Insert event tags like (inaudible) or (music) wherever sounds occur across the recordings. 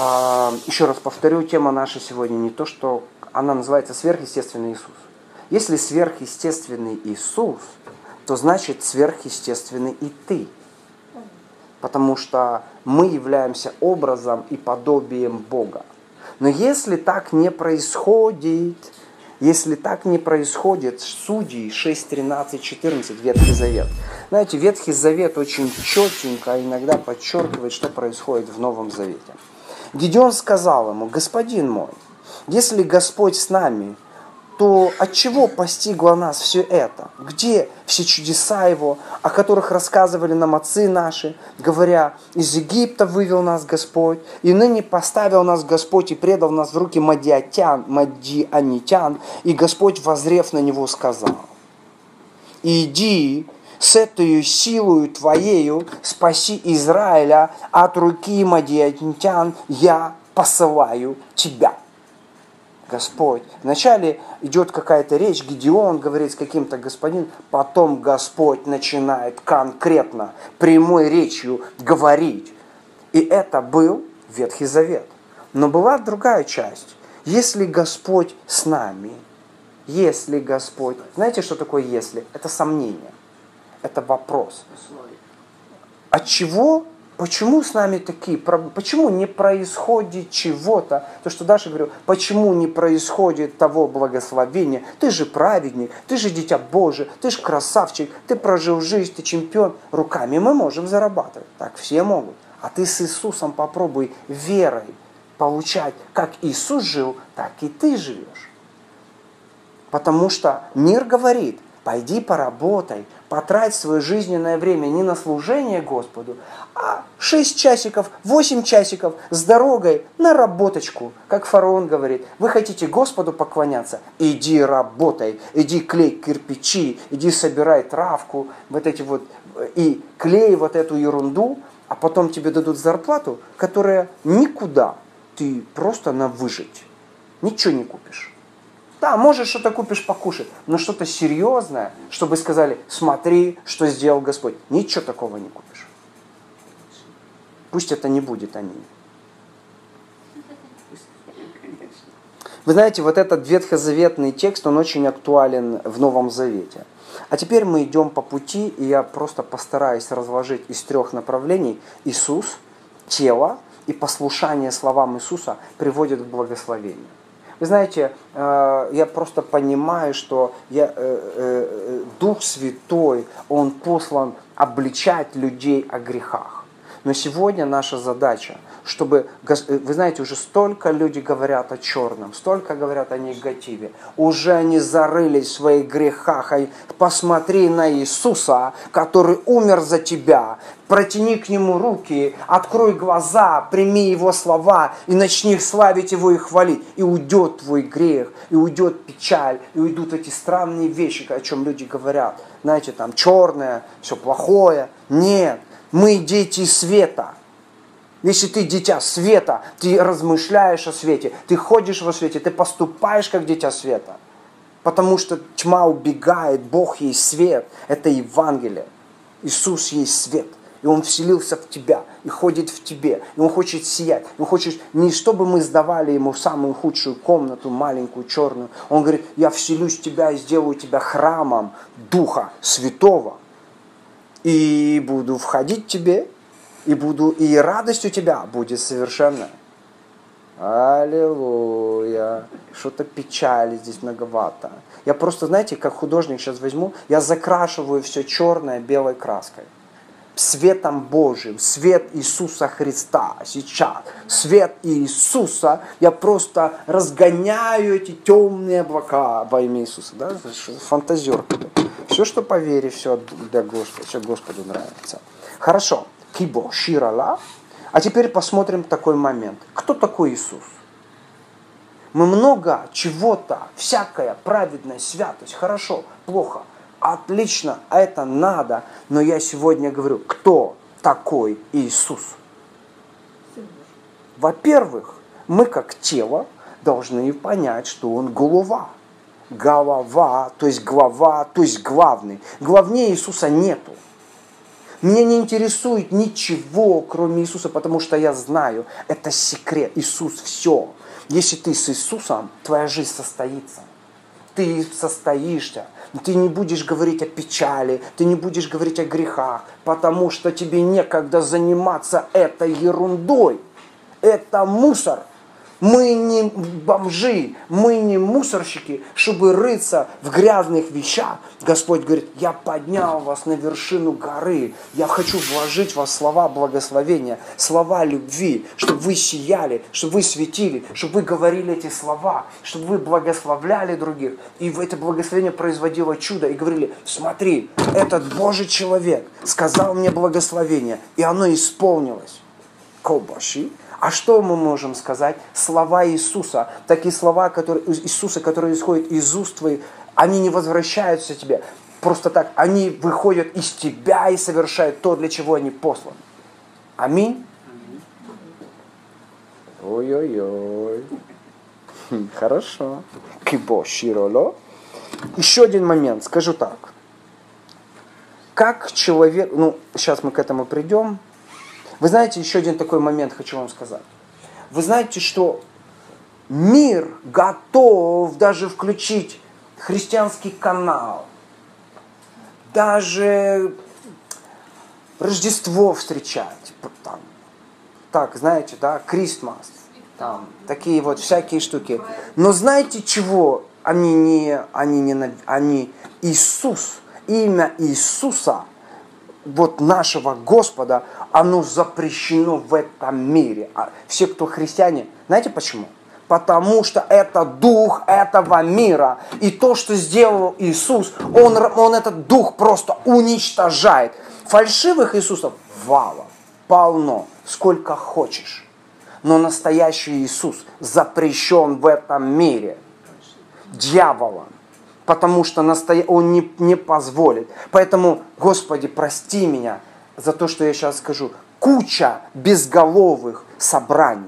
А, еще раз повторю, тема наша сегодня не то, что она называется сверхъестественный Иисус. Если сверхъестественный Иисус, то значит сверхъестественный и ты. Потому что мы являемся образом и подобием Бога. Но если так не происходит, если так не происходит, Судьи 6, 13, 14, Ветхий Завет. Знаете, Ветхий Завет очень четенько иногда подчеркивает, что происходит в Новом Завете. Гедеон сказал ему, господин мой, если Господь с нами, то от чего постигло нас все это? Где все чудеса Его, о которых рассказывали нам отцы наши, говоря, из Египта вывел нас Господь, и ныне поставил нас Господь и предал нас в руки мадиатян, мадианитян, и Господь, возрев на него, сказал, иди с этой силою твоею спаси Израиля от руки мадиатян, я посылаю тебя. Господь. Вначале идет какая-то речь, Гедеон говорит с каким-то господином, потом Господь начинает конкретно, прямой речью говорить. И это был Ветхий Завет. Но была другая часть. Если Господь с нами, если Господь... Знаете, что такое если? Это сомнение. Это вопрос. От чего Почему с нами такие, почему не происходит чего-то? То, что Даша говорил, почему не происходит того благословения? Ты же праведник, ты же дитя Божие, ты же красавчик, ты прожил жизнь, ты чемпион. Руками мы можем зарабатывать, так все могут. А ты с Иисусом попробуй верой получать, как Иисус жил, так и ты живешь. Потому что мир говорит, пойди поработай, потрать свое жизненное время не на служение Господу, а 6 часиков, 8 часиков с дорогой на работочку. Как фараон говорит, вы хотите Господу поклоняться? Иди работай, иди клей кирпичи, иди собирай травку, вот эти вот, и клей вот эту ерунду, а потом тебе дадут зарплату, которая никуда, ты просто на выжить. Ничего не купишь. Да, может, что-то купишь покушать, но что-то серьезное, чтобы сказали, смотри, что сделал Господь. Ничего такого не купишь. Пусть это не будет они. Вы знаете, вот этот ветхозаветный текст, он очень актуален в Новом Завете. А теперь мы идем по пути, и я просто постараюсь разложить из трех направлений. Иисус, тело и послушание словам Иисуса приводит к благословению. Вы знаете, э, я просто понимаю, что я, э, э, Дух Святой, Он послан обличать людей о грехах. Но сегодня наша задача, чтобы, вы знаете, уже столько люди говорят о черном, столько говорят о негативе, уже они зарылись в своих грехах. Посмотри на Иисуса, который умер за тебя, протяни к Нему руки, открой глаза, прими Его слова и начни славить Его и хвалить. И уйдет твой грех, и уйдет печаль, и уйдут эти странные вещи, о чем люди говорят. Знаете, там черное, все плохое. Нет, мы дети света. Если ты дитя света, ты размышляешь о свете, ты ходишь во свете, ты поступаешь как дитя света. Потому что тьма убегает, Бог есть свет, это Евангелие. Иисус есть свет. И Он вселился в тебя, и ходит в тебе, и Он хочет сиять. Он хочет не чтобы мы сдавали Ему самую худшую комнату, маленькую, черную. Он говорит, я вселюсь в тебя и сделаю тебя храмом Духа Святого. И буду входить тебе, и, буду, и радость у тебя будет совершенная. Аллилуйя. Что-то печали здесь многовато. Я просто, знаете, как художник сейчас возьму, я закрашиваю все черное белой краской. Светом Божьим, свет Иисуса Христа сейчас, свет Иисуса, я просто разгоняю эти темные облака во имя Иисуса. Да? Фантазер. Все, что по вере, все для Господа, все Господу нравится. Хорошо кибо ширала. А теперь посмотрим такой момент. Кто такой Иисус? Мы много чего-то, всякая праведная святость, хорошо, плохо, отлично, это надо. Но я сегодня говорю, кто такой Иисус? Во-первых, мы как тело должны понять, что Он голова. Голова, то есть глава, то есть главный. Главнее Иисуса нету. Меня не интересует ничего, кроме Иисуса, потому что я знаю, это секрет. Иисус все. Если ты с Иисусом, твоя жизнь состоится. Ты состоишься. Ты не будешь говорить о печали, ты не будешь говорить о грехах, потому что тебе некогда заниматься этой ерундой. Это мусор. Мы не бомжи, мы не мусорщики, чтобы рыться в грязных вещах. Господь говорит, я поднял вас на вершину горы. Я хочу вложить в вас слова благословения, слова любви, чтобы вы сияли, чтобы вы светили, чтобы вы говорили эти слова, чтобы вы благословляли других. И в это благословение производило чудо. И говорили, смотри, этот Божий человек сказал мне благословение, и оно исполнилось. Колбаши. А что мы можем сказать? Слова Иисуса, такие слова которые, Иисуса, которые исходят из уст твоих, они не возвращаются тебе просто так. Они выходят из тебя и совершают то, для чего они посланы. Аминь. Ой-ой-ой. (laughs) Хорошо. Кибо широло. Еще один момент, скажу так. Как человек, ну, сейчас мы к этому придем, вы знаете, еще один такой момент хочу вам сказать. Вы знаете, что мир готов даже включить христианский канал, даже Рождество встречать, там, так, знаете, да, Крисмас, там, такие вот всякие штуки. Но знаете чего они не, они не, они Иисус, имя Иисуса – вот нашего Господа, оно запрещено в этом мире. А все, кто христиане, знаете почему? Потому что это дух этого мира. И то, что сделал Иисус, он, он этот дух просто уничтожает. Фальшивых Иисусов валом, полно, сколько хочешь. Но настоящий Иисус запрещен в этом мире дьяволом потому что он не, не позволит. Поэтому, Господи, прости меня за то, что я сейчас скажу. Куча безголовых собраний.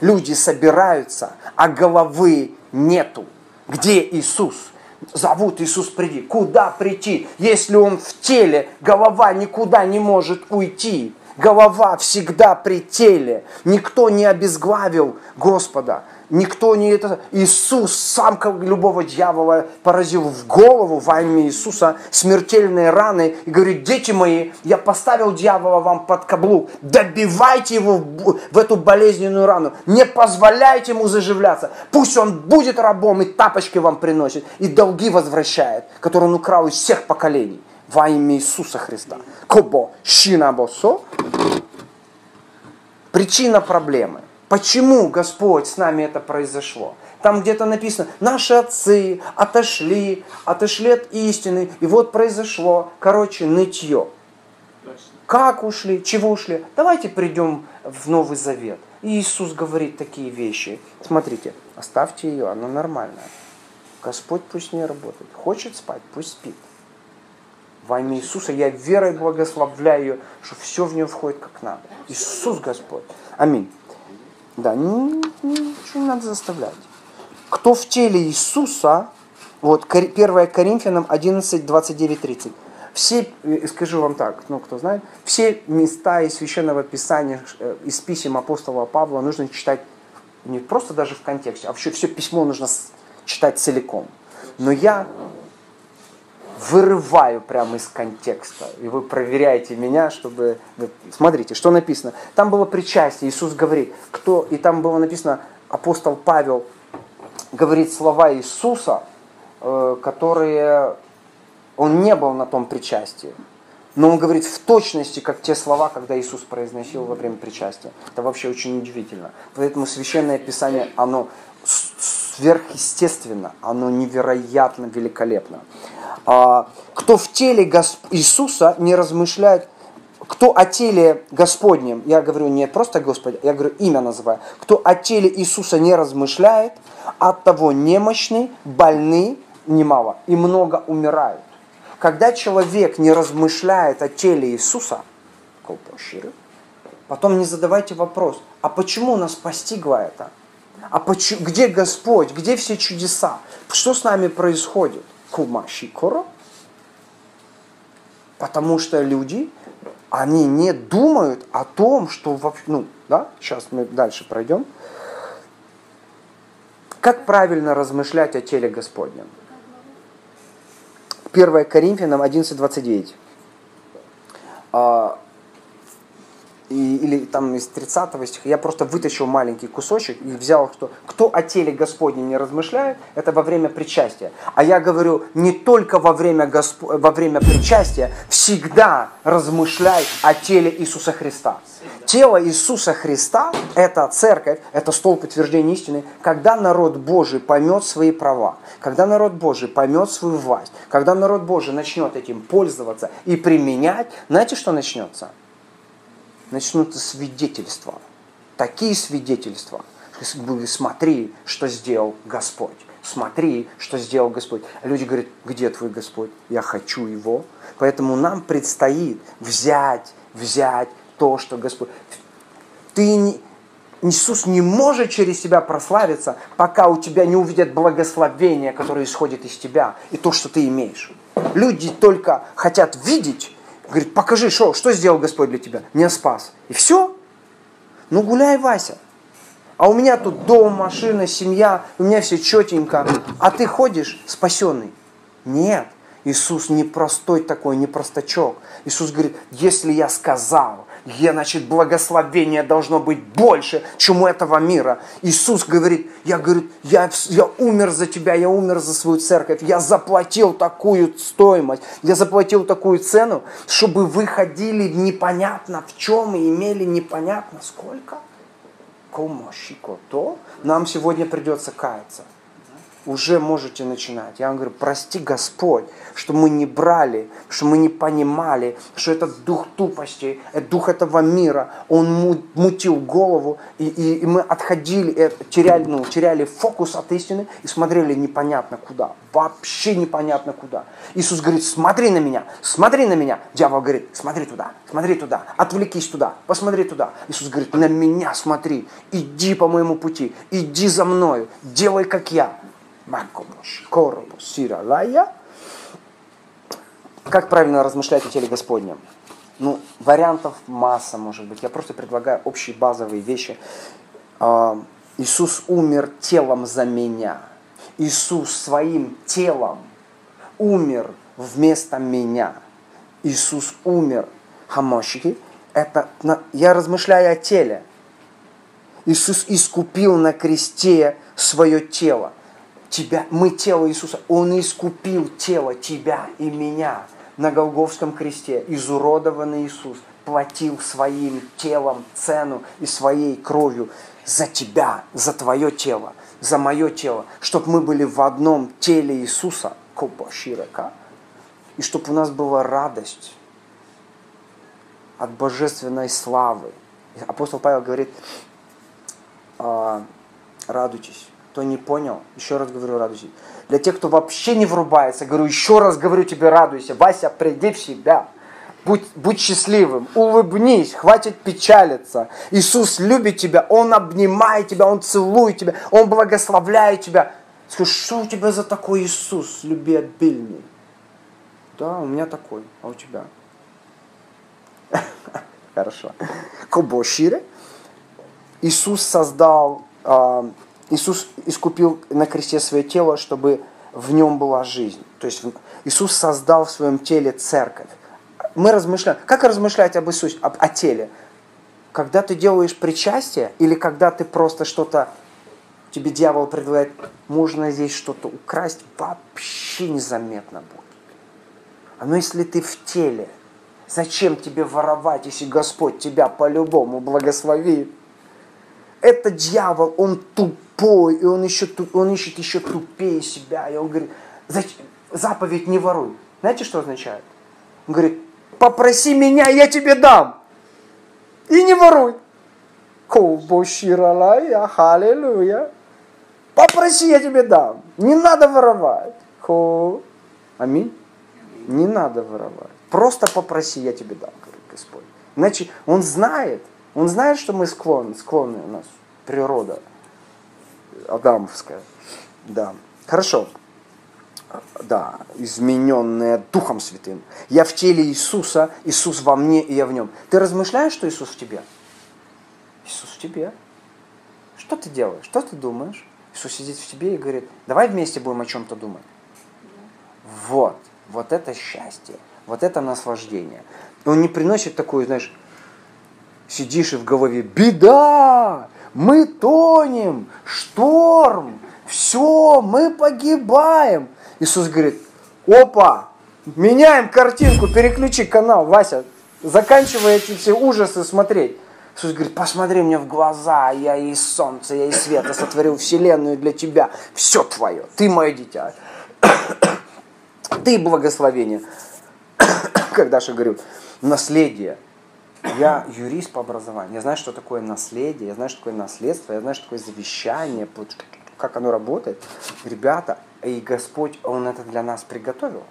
Люди собираются, а головы нету. Где Иисус? Зовут Иисус, приди. Куда прийти? Если Он в теле, голова никуда не может уйти. Голова всегда при теле. Никто не обезглавил Господа. Никто не это... Иисус сам как любого дьявола поразил в голову во имя Иисуса смертельные раны и говорит, дети мои, я поставил дьявола вам под каблук, добивайте его в эту болезненную рану, не позволяйте ему заживляться, пусть он будет рабом и тапочки вам приносит, и долги возвращает, которые он украл из всех поколений во имя Иисуса Христа. Кобо, шинабосо. Причина проблемы – Почему, Господь, с нами это произошло? Там где-то написано, наши отцы отошли, отошли от истины, и вот произошло, короче, нытье. Как ушли, чего ушли? Давайте придем в Новый Завет. И Иисус говорит такие вещи. Смотрите, оставьте ее, она нормальная. Господь пусть не работает. Хочет спать, пусть спит. Во имя Иисуса я верой благословляю ее, что все в нее входит как надо. Иисус Господь. Аминь. Да, ничего не надо заставлять. Кто в теле Иисуса, вот 1 Коринфянам 11, 29, 30. Все, э, скажу вам так, ну кто знает, все места из Священного Писания, э, из писем апостола Павла нужно читать не просто даже в контексте, а вообще все письмо нужно читать целиком. Но я вырываю прямо из контекста. И вы проверяете меня, чтобы... Смотрите, что написано. Там было причастие. Иисус говорит, кто... И там было написано, апостол Павел говорит слова Иисуса, э, которые... Он не был на том причастии. Но он говорит в точности, как те слова, когда Иисус произносил во время причастия. Это вообще очень удивительно. Поэтому Священное Писание, оно сверхъестественно, оно невероятно великолепно. А, кто в теле Иисуса не размышляет, кто о теле Господнем, я говорю не просто Господь, я говорю имя называю, кто о теле Иисуса не размышляет, от того немощны, больны немало и много умирают. Когда человек не размышляет о теле Иисуса, потом не задавайте вопрос, а почему нас постигло это? А почему, где Господь? Где все чудеса? Что с нами происходит? Кумаши коро? Потому что люди они не думают о том, что вообще, ну, да, сейчас мы дальше пройдем. Как правильно размышлять о теле Господнем? 1 Коринфянам 11.29 и, или там из 30 стиха, я просто вытащил маленький кусочек и взял, что кто о теле Господнем не размышляет, это во время причастия. А я говорю, не только во время, Госп... во время причастия, всегда размышляй о теле Иисуса Христа. Тело Иисуса Христа – это церковь, это стол подтверждения истины, когда народ Божий поймет свои права, когда народ Божий поймет свою власть, когда народ Божий начнет этим пользоваться и применять, знаете, что начнется? Начнутся свидетельства. Такие свидетельства. Смотри, что сделал Господь. Смотри, что сделал Господь. Люди говорят, где твой Господь? Я хочу его. Поэтому нам предстоит взять, взять то, что Господь... Ты не, Иисус не может через тебя прославиться, пока у тебя не увидят благословение, которое исходит из тебя, и то, что ты имеешь. Люди только хотят видеть, Говорит, покажи, что, что сделал Господь для тебя? Меня спас. И все. Ну гуляй, Вася. А у меня тут дом, машина, семья, у меня все четенько. А ты ходишь спасенный. Нет. Иисус не простой такой, не простачок. Иисус говорит, если я сказал, я, значит, благословение должно быть больше, чем у этого мира. Иисус говорит, я, говорю, я, я умер за тебя, я умер за свою церковь, я заплатил такую стоимость, я заплатил такую цену, чтобы вы ходили непонятно в чем и имели непонятно сколько. Кому то нам сегодня придется каяться уже можете начинать. Я вам говорю, прости Господь, что мы не брали, что мы не понимали, что этот дух тупости, этот дух этого мира, он мутил голову, и, и, и мы отходили, и теряли, ну, теряли фокус от истины и смотрели непонятно куда, вообще непонятно куда. Иисус говорит, смотри на меня, смотри на меня. Дьявол говорит, смотри туда, смотри туда, отвлекись туда, посмотри туда. Иисус говорит, на меня смотри, иди по моему пути, иди за мною, делай как я. Макомош, коробус, сира, лая. Как правильно размышлять о теле Господнем? Ну, вариантов масса, может быть. Я просто предлагаю общие базовые вещи. А, Иисус умер телом за меня. Иисус своим телом умер вместо меня. Иисус умер. Хамошики. Это, я размышляю о теле. Иисус искупил на кресте свое тело тебя, мы тело Иисуса. Он искупил тело тебя и меня на Голговском кресте. Изуродованный Иисус платил своим телом цену и своей кровью за тебя, за твое тело, за мое тело, чтобы мы были в одном теле Иисуса, и чтобы у нас была радость от божественной славы. Апостол Павел говорит, «А, радуйтесь кто не понял, еще раз говорю, радуйся. Для тех, кто вообще не врубается, говорю, еще раз говорю тебе, радуйся. Вася, приди в себя. Будь, будь счастливым, улыбнись, хватит печалиться. Иисус любит тебя, Он обнимает тебя, Он целует тебя, Он благословляет тебя. Скажи, что у тебя за такой Иисус, любвеобильный? Да, у меня такой, а у тебя? (laughs) Хорошо. Кобошире. Иисус создал а, Иисус искупил на кресте свое тело, чтобы в нем была жизнь. То есть Иисус создал в своем теле церковь. Мы размышляем. Как размышлять об Иисусе, об, о теле? Когда ты делаешь причастие или когда ты просто что-то, тебе дьявол предлагает, можно здесь что-то украсть, вообще незаметно будет. А но если ты в теле, зачем тебе воровать, если Господь тебя по-любому благословит? Это дьявол, он туп тупой, и он, еще, он ищет еще тупее себя. И он говорит, заповедь не воруй. Знаете, что означает? Он говорит, попроси меня, я тебе дам. И не воруй. Ковбоширалая, халилуя. Попроси, я тебе дам. Не надо воровать. Хо. Аминь. Не надо воровать. Просто попроси, я тебе дам, говорит Господь. Иначе он знает, он знает, что мы склонны, склонны у нас природа адамовская. Да. Хорошо. да, измененное Духом Святым. Я в теле Иисуса, Иисус во мне, и я в нем. Ты размышляешь, что Иисус в тебе? Иисус в тебе. Что ты делаешь? Что ты думаешь? Иисус сидит в тебе и говорит, давай вместе будем о чем-то думать. Вот, вот это счастье, вот это наслаждение. Он не приносит такую, знаешь, сидишь и в голове, беда, мы тонем, шторм, все, мы погибаем. Иисус говорит, опа, меняем картинку, переключи канал, Вася, заканчивай эти все ужасы смотреть. Иисус говорит, посмотри мне в глаза, я и солнце, я и свет, я сотворил вселенную для тебя, все твое, ты мое дитя, ты благословение. (coughs) Как Даша говорит, наследие. Я юрист по образованию, я знаю, что такое наследие, я знаю, что такое наследство, я знаю, что такое завещание, как оно работает. Ребята, и Господь, Он это для нас приготовил.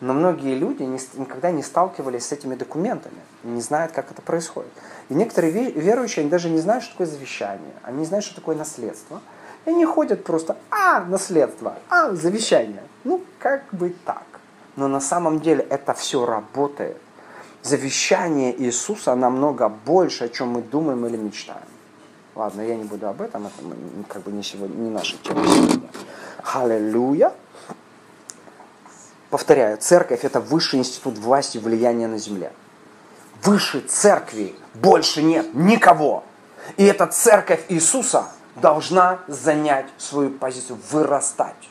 Но многие люди никогда не сталкивались с этими документами, не знают, как это происходит. И некоторые верующие, они даже не знают, что такое завещание, они не знают, что такое наследство. И они ходят просто, а, наследство, а, завещание. Ну, как бы так. Но на самом деле это все работает. Завещание Иисуса намного больше, о чем мы думаем или мечтаем. Ладно, я не буду об этом, это как бы не, сегодня, не наша тема сегодня. Аллилуйя. Повторяю, церковь это высший институт власти и влияния на земле. Выше церкви больше нет никого. И эта церковь Иисуса должна занять свою позицию, вырастать.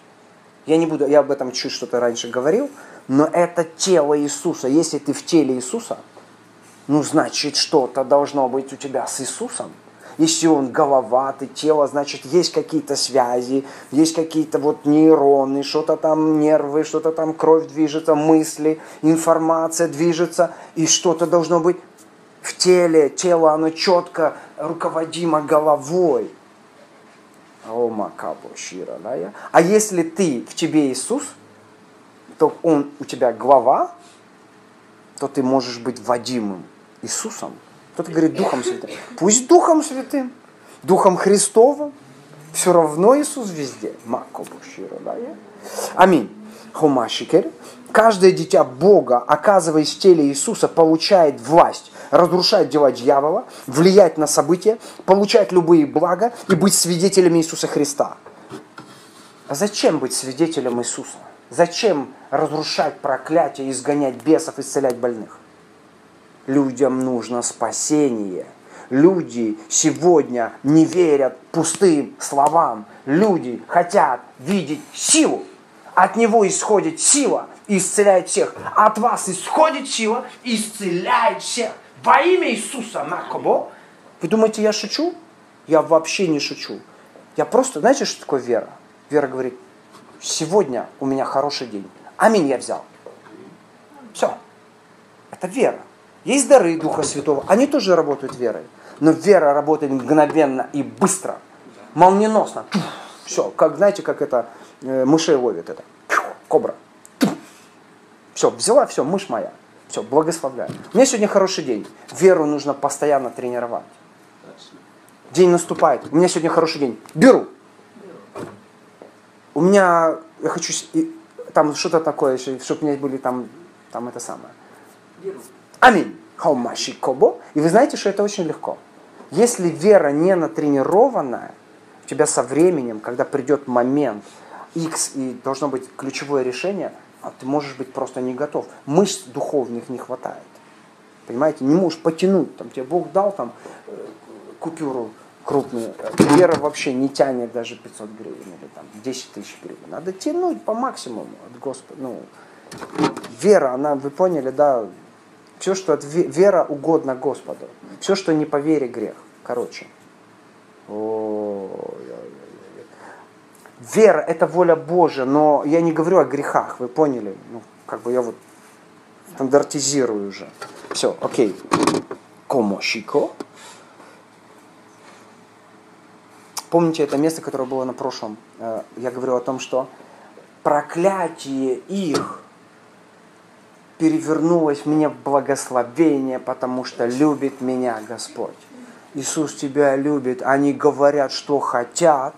Я не буду, я об этом чуть что-то раньше говорил, но это тело Иисуса. Если ты в теле Иисуса, ну значит что-то должно быть у тебя с Иисусом. Если он голова, ты тело, значит, есть какие-то связи, есть какие-то вот нейроны, что-то там нервы, что-то там кровь движется, мысли, информация движется, и что-то должно быть в теле. Тело, оно четко руководимо головой. А если ты в тебе Иисус, то Он у тебя глава, то ты можешь быть водимым Иисусом – кто-то говорит Духом Святым. Пусть Духом Святым, Духом Христовым. Все равно Иисус везде. Аминь. Хумашикер. Каждое дитя Бога, оказываясь в теле Иисуса, получает власть разрушать дела дьявола, влиять на события, получать любые блага и быть свидетелями Иисуса Христа. А зачем быть свидетелем Иисуса? Зачем разрушать проклятие, изгонять бесов, исцелять больных? Людям нужно спасение. Люди сегодня не верят пустым словам. Люди хотят видеть силу. От него исходит сила и исцеляет всех. От вас исходит сила и исцеляет всех. Во имя Иисуса Накобо. Вы думаете, я шучу? Я вообще не шучу. Я просто, знаете, что такое вера? Вера говорит, сегодня у меня хороший день. Аминь, я взял. Все. Это вера. Есть дары Духа Святого, они тоже работают верой. Но вера работает мгновенно и быстро, молниеносно. Все, как знаете, как это э, мышей ловит это. Кобра. Все, взяла, все, мышь моя. Все, благословляю. У меня сегодня хороший день. Веру нужно постоянно тренировать. День наступает. У меня сегодня хороший день. Беру. У меня, я хочу, там что-то такое, чтобы у меня были там, там это самое. Аминь. Хаумаши кобо. И вы знаете, что это очень легко. Если вера не натренированная, у тебя со временем, когда придет момент X и должно быть ключевое решение, а ты можешь быть просто не готов. Мышц духовных не хватает. Понимаете, не можешь потянуть. Там тебе Бог дал там э, купюру крупную. Вера вообще не тянет даже 500 гривен или там 10 тысяч гривен. Надо тянуть по максимуму от Господа. Ну, вера, она, вы поняли, да, все, что от вера угодно Господу. Все, что не по вере грех. Короче. Вера – это воля Божия, но я не говорю о грехах, вы поняли? Ну, как бы я вот стандартизирую уже. Все, окей. Комошико. Помните это место, которое было на прошлом? Э, я говорю о том, что проклятие их перевернулось мне в благословение, потому что любит меня Господь. Иисус тебя любит. Они говорят, что хотят,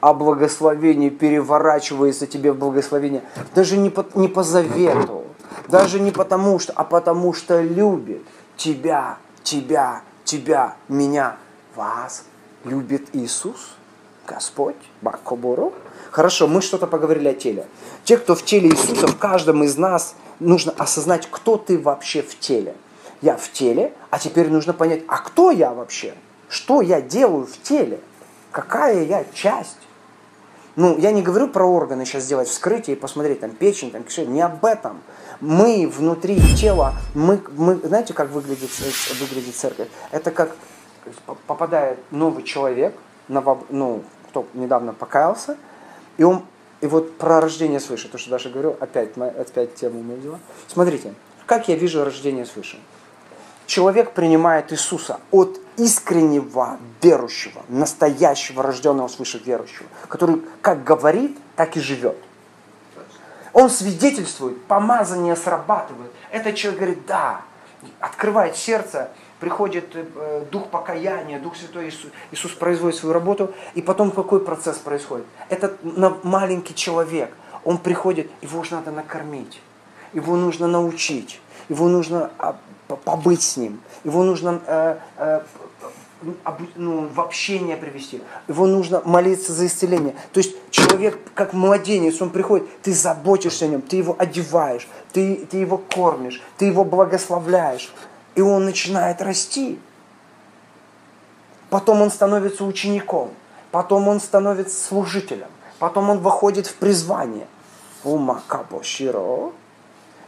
а благословение переворачивается тебе в благословение. Даже не по, не по завету, даже не потому что, а потому что любит тебя, тебя, тебя, меня, вас любит Иисус, Господь, Бакоборо. Хорошо, мы что-то поговорили о теле. Те, кто в теле Иисуса, в каждом из нас нужно осознать, кто ты вообще в теле. Я в теле, а теперь нужно понять, а кто я вообще? Что я делаю в теле? Какая я часть? Ну, я не говорю про органы сейчас сделать вскрытие и посмотреть, там, печень, там, кишечник, не об этом. Мы внутри тела, мы, мы знаете, как выглядит, выглядит церковь? Это как попадает новый человек, ново, ну, кто недавно покаялся, и он, и вот про рождение свыше, то, что Даша говорил, опять, опять тему мы взяла. Смотрите, как я вижу рождение свыше? Человек принимает Иисуса от искреннего верующего, настоящего, рожденного свыше верующего, который как говорит, так и живет. Он свидетельствует, помазание срабатывает. Этот человек говорит, да, открывает сердце, приходит э, дух покаяния, дух святой Иисус, Иисус производит свою работу, и потом какой процесс происходит? Этот маленький человек, он приходит, его же надо накормить, его нужно научить, его нужно а, побыть с ним, его нужно э, э, ну, в общение привести. Его нужно молиться за исцеление. То есть человек, как младенец, он приходит, ты заботишься о нем, ты его одеваешь, ты, ты его кормишь, ты его благословляешь. И он начинает расти. Потом он становится учеником. Потом он становится служителем. Потом он выходит в призвание. Ума кабоширо.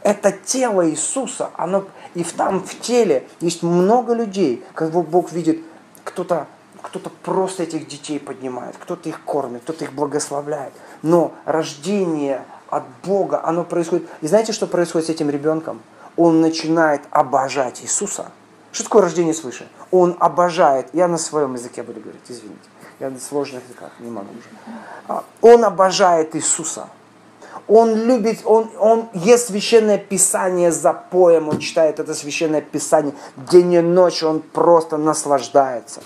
Это тело Иисуса. Оно, и там в теле есть много людей, как Бог видит, кто-то кто-то просто этих детей поднимает, кто-то их кормит, кто-то их благословляет. Но рождение от Бога, оно происходит. И знаете, что происходит с этим ребенком? Он начинает обожать Иисуса. Что такое рождение свыше? Он обожает, я на своем языке буду говорить, извините, я на сложных языках не могу уже. А, он обожает Иисуса. Он любит, он, он ест священное писание за поем, он читает это священное писание день и ночь, он просто наслаждается.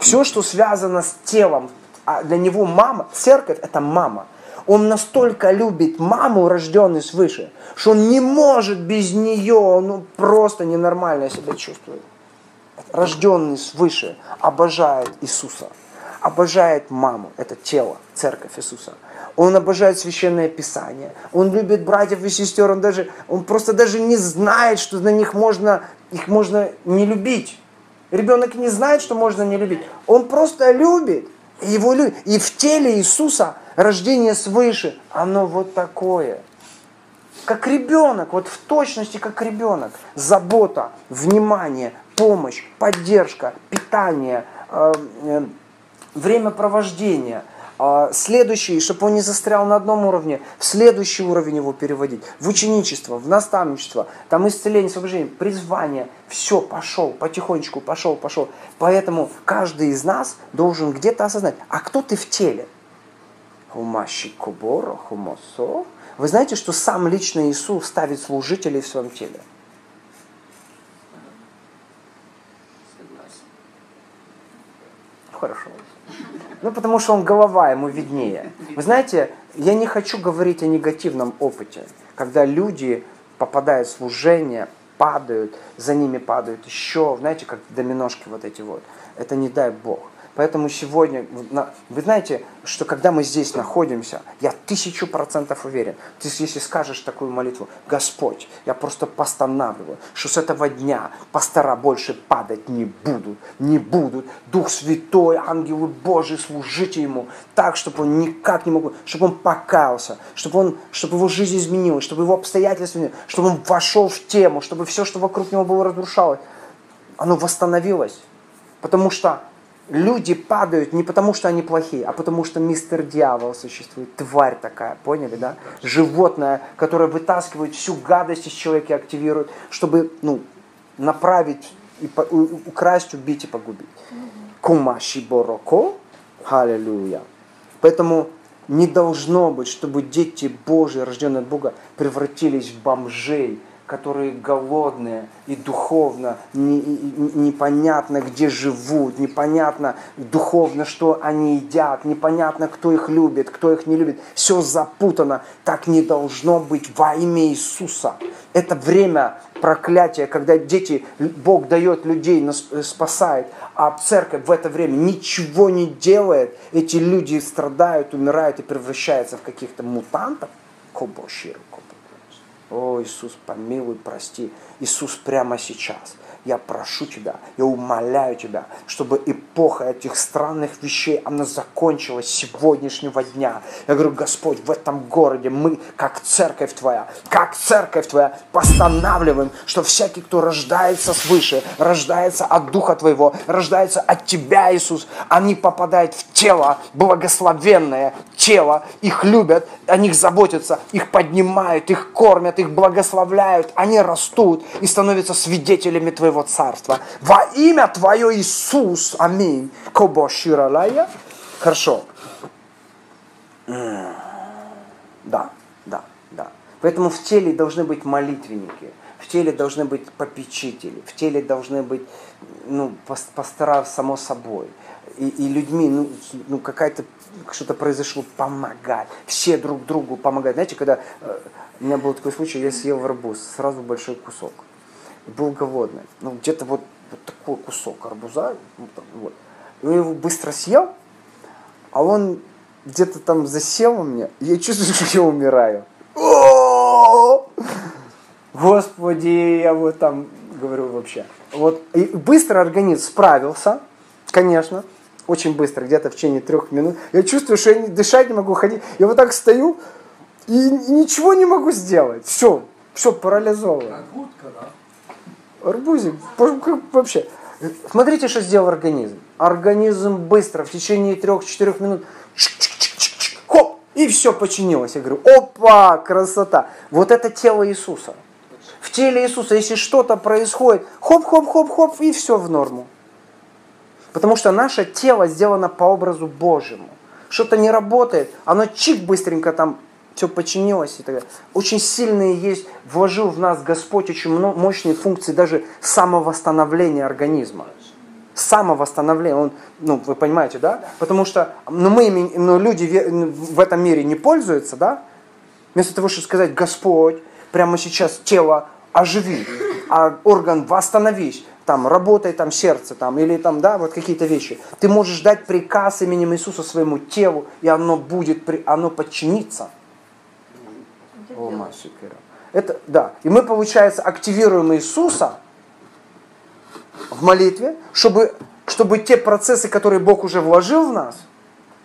Все, что связано с телом, а для него мама, церковь это мама. Он настолько любит маму, рожденную свыше, что он не может без нее, он ну, просто ненормально себя чувствует. Рожденный свыше обожает Иисуса, обожает маму, это тело, церковь Иисуса. Он обожает священное писание. Он любит братьев и сестер. Он, даже, он просто даже не знает, что на них можно, их можно не любить. Ребенок не знает, что можно не любить. Он просто любит. Его любит. и в теле Иисуса рождение свыше, оно вот такое. Как ребенок, вот в точности как ребенок. Забота, внимание, помощь, поддержка, питание, э, э, времяпровождение. Э, следующий, чтобы он не застрял на одном уровне, в следующий уровень его переводить. В ученичество, в наставничество, там исцеление, освобождение, призвание. Все, пошел, потихонечку, пошел, пошел. Поэтому каждый из нас должен где-то осознать, а кто ты в теле? Хумаши куборо, хумосо. Вы знаете, что сам лично Иисус ставит служителей в своем теле? Хорошо. Ну, потому что он голова, ему виднее. Вы знаете, я не хочу говорить о негативном опыте, когда люди попадают в служение, падают, за ними падают еще, знаете, как доминошки вот эти вот. Это не дай Бог. Поэтому сегодня, вы знаете, что когда мы здесь находимся, я тысячу процентов уверен, ты если скажешь такую молитву, Господь, я просто постанавливаю, что с этого дня пастора больше падать не будут, не будут. Дух Святой, ангелы Божии, служите Ему так, чтобы он никак не мог, чтобы он покаялся, чтобы, он, чтобы его жизнь изменилась, чтобы его обстоятельства изменились, чтобы он вошел в тему, чтобы все, что вокруг него было разрушалось, оно восстановилось. Потому что люди падают не потому, что они плохие, а потому что мистер дьявол существует. Тварь такая, поняли, да? Животное, которое вытаскивает всю гадость из человека и активирует, чтобы ну, направить, и по, украсть, убить и погубить. Кумаши бороко. Аллилуйя. Поэтому не должно быть, чтобы дети Божьи, рожденные от Бога, превратились в бомжей, которые голодные и духовно не, непонятно, где живут, непонятно духовно, что они едят, непонятно, кто их любит, кто их не любит. Все запутано. Так не должно быть во имя Иисуса. Это время проклятия, когда дети, Бог дает людей, спасает, а церковь в это время ничего не делает. Эти люди страдают, умирают и превращаются в каких-то мутантов. Кобоширу. О, Иисус, помилуй, прости. Иисус, прямо сейчас – я прошу Тебя, я умоляю Тебя, чтобы эпоха этих странных вещей, она закончилась сегодняшнего дня. Я говорю, Господь, в этом городе мы, как церковь Твоя, как церковь Твоя, постанавливаем, что всякий, кто рождается свыше, рождается от Духа Твоего, рождается от Тебя, Иисус, они попадают в тело, благословенное тело, их любят, о них заботятся, их поднимают, их кормят, их благословляют, они растут и становятся свидетелями Твоего Твоего Царства. Во имя Твое Иисус. Аминь. Кобоширалая. Хорошо. Да, да, да. Поэтому в теле должны быть молитвенники, в теле должны быть попечители, в теле должны быть ну, пастора само собой. И, и людьми, ну, ну какая-то что-то произошло, помогать. Все друг другу помогать. Знаете, когда э, у меня был такой случай, я съел арбуз, сразу большой кусок был голодный. Ну, где-то вот, вот такой кусок арбуза. Вот. И он его быстро съел, а он где-то там засел у меня, я чувствую, что я умираю. Господи, я вот там говорю вообще. Вот, и быстро организм справился, конечно, очень быстро, где-то в течение трех минут. Я чувствую, что я дышать не могу, ходить. Я вот так стою и ничего не могу сделать. Все, все парализовано. Арбузик, вообще. Смотрите, что сделал организм. Организм быстро, в течение трех-четырех минут, хоп, и все починилось. Я говорю, опа, красота. Вот это тело Иисуса. В теле Иисуса, если что-то происходит, хоп-хоп-хоп-хоп, и все в норму. Потому что наше тело сделано по образу Божьему. Что-то не работает, оно чик быстренько там все починилось и так далее. Очень сильные есть, вложил в нас Господь очень мощные функции даже самовосстановления организма. Самовосстановление, он, ну, вы понимаете, да? Потому что ну, мы, ну, люди в этом мире не пользуются, да? Вместо того, чтобы сказать, Господь, прямо сейчас тело оживи, а орган восстановись, там, работай там сердце, там, или там, да, вот какие-то вещи. Ты можешь дать приказ именем Иисуса своему телу, и оно будет, оно подчинится. О, Это, да. И мы, получается, активируем Иисуса в молитве, чтобы, чтобы те процессы, которые Бог уже вложил в нас,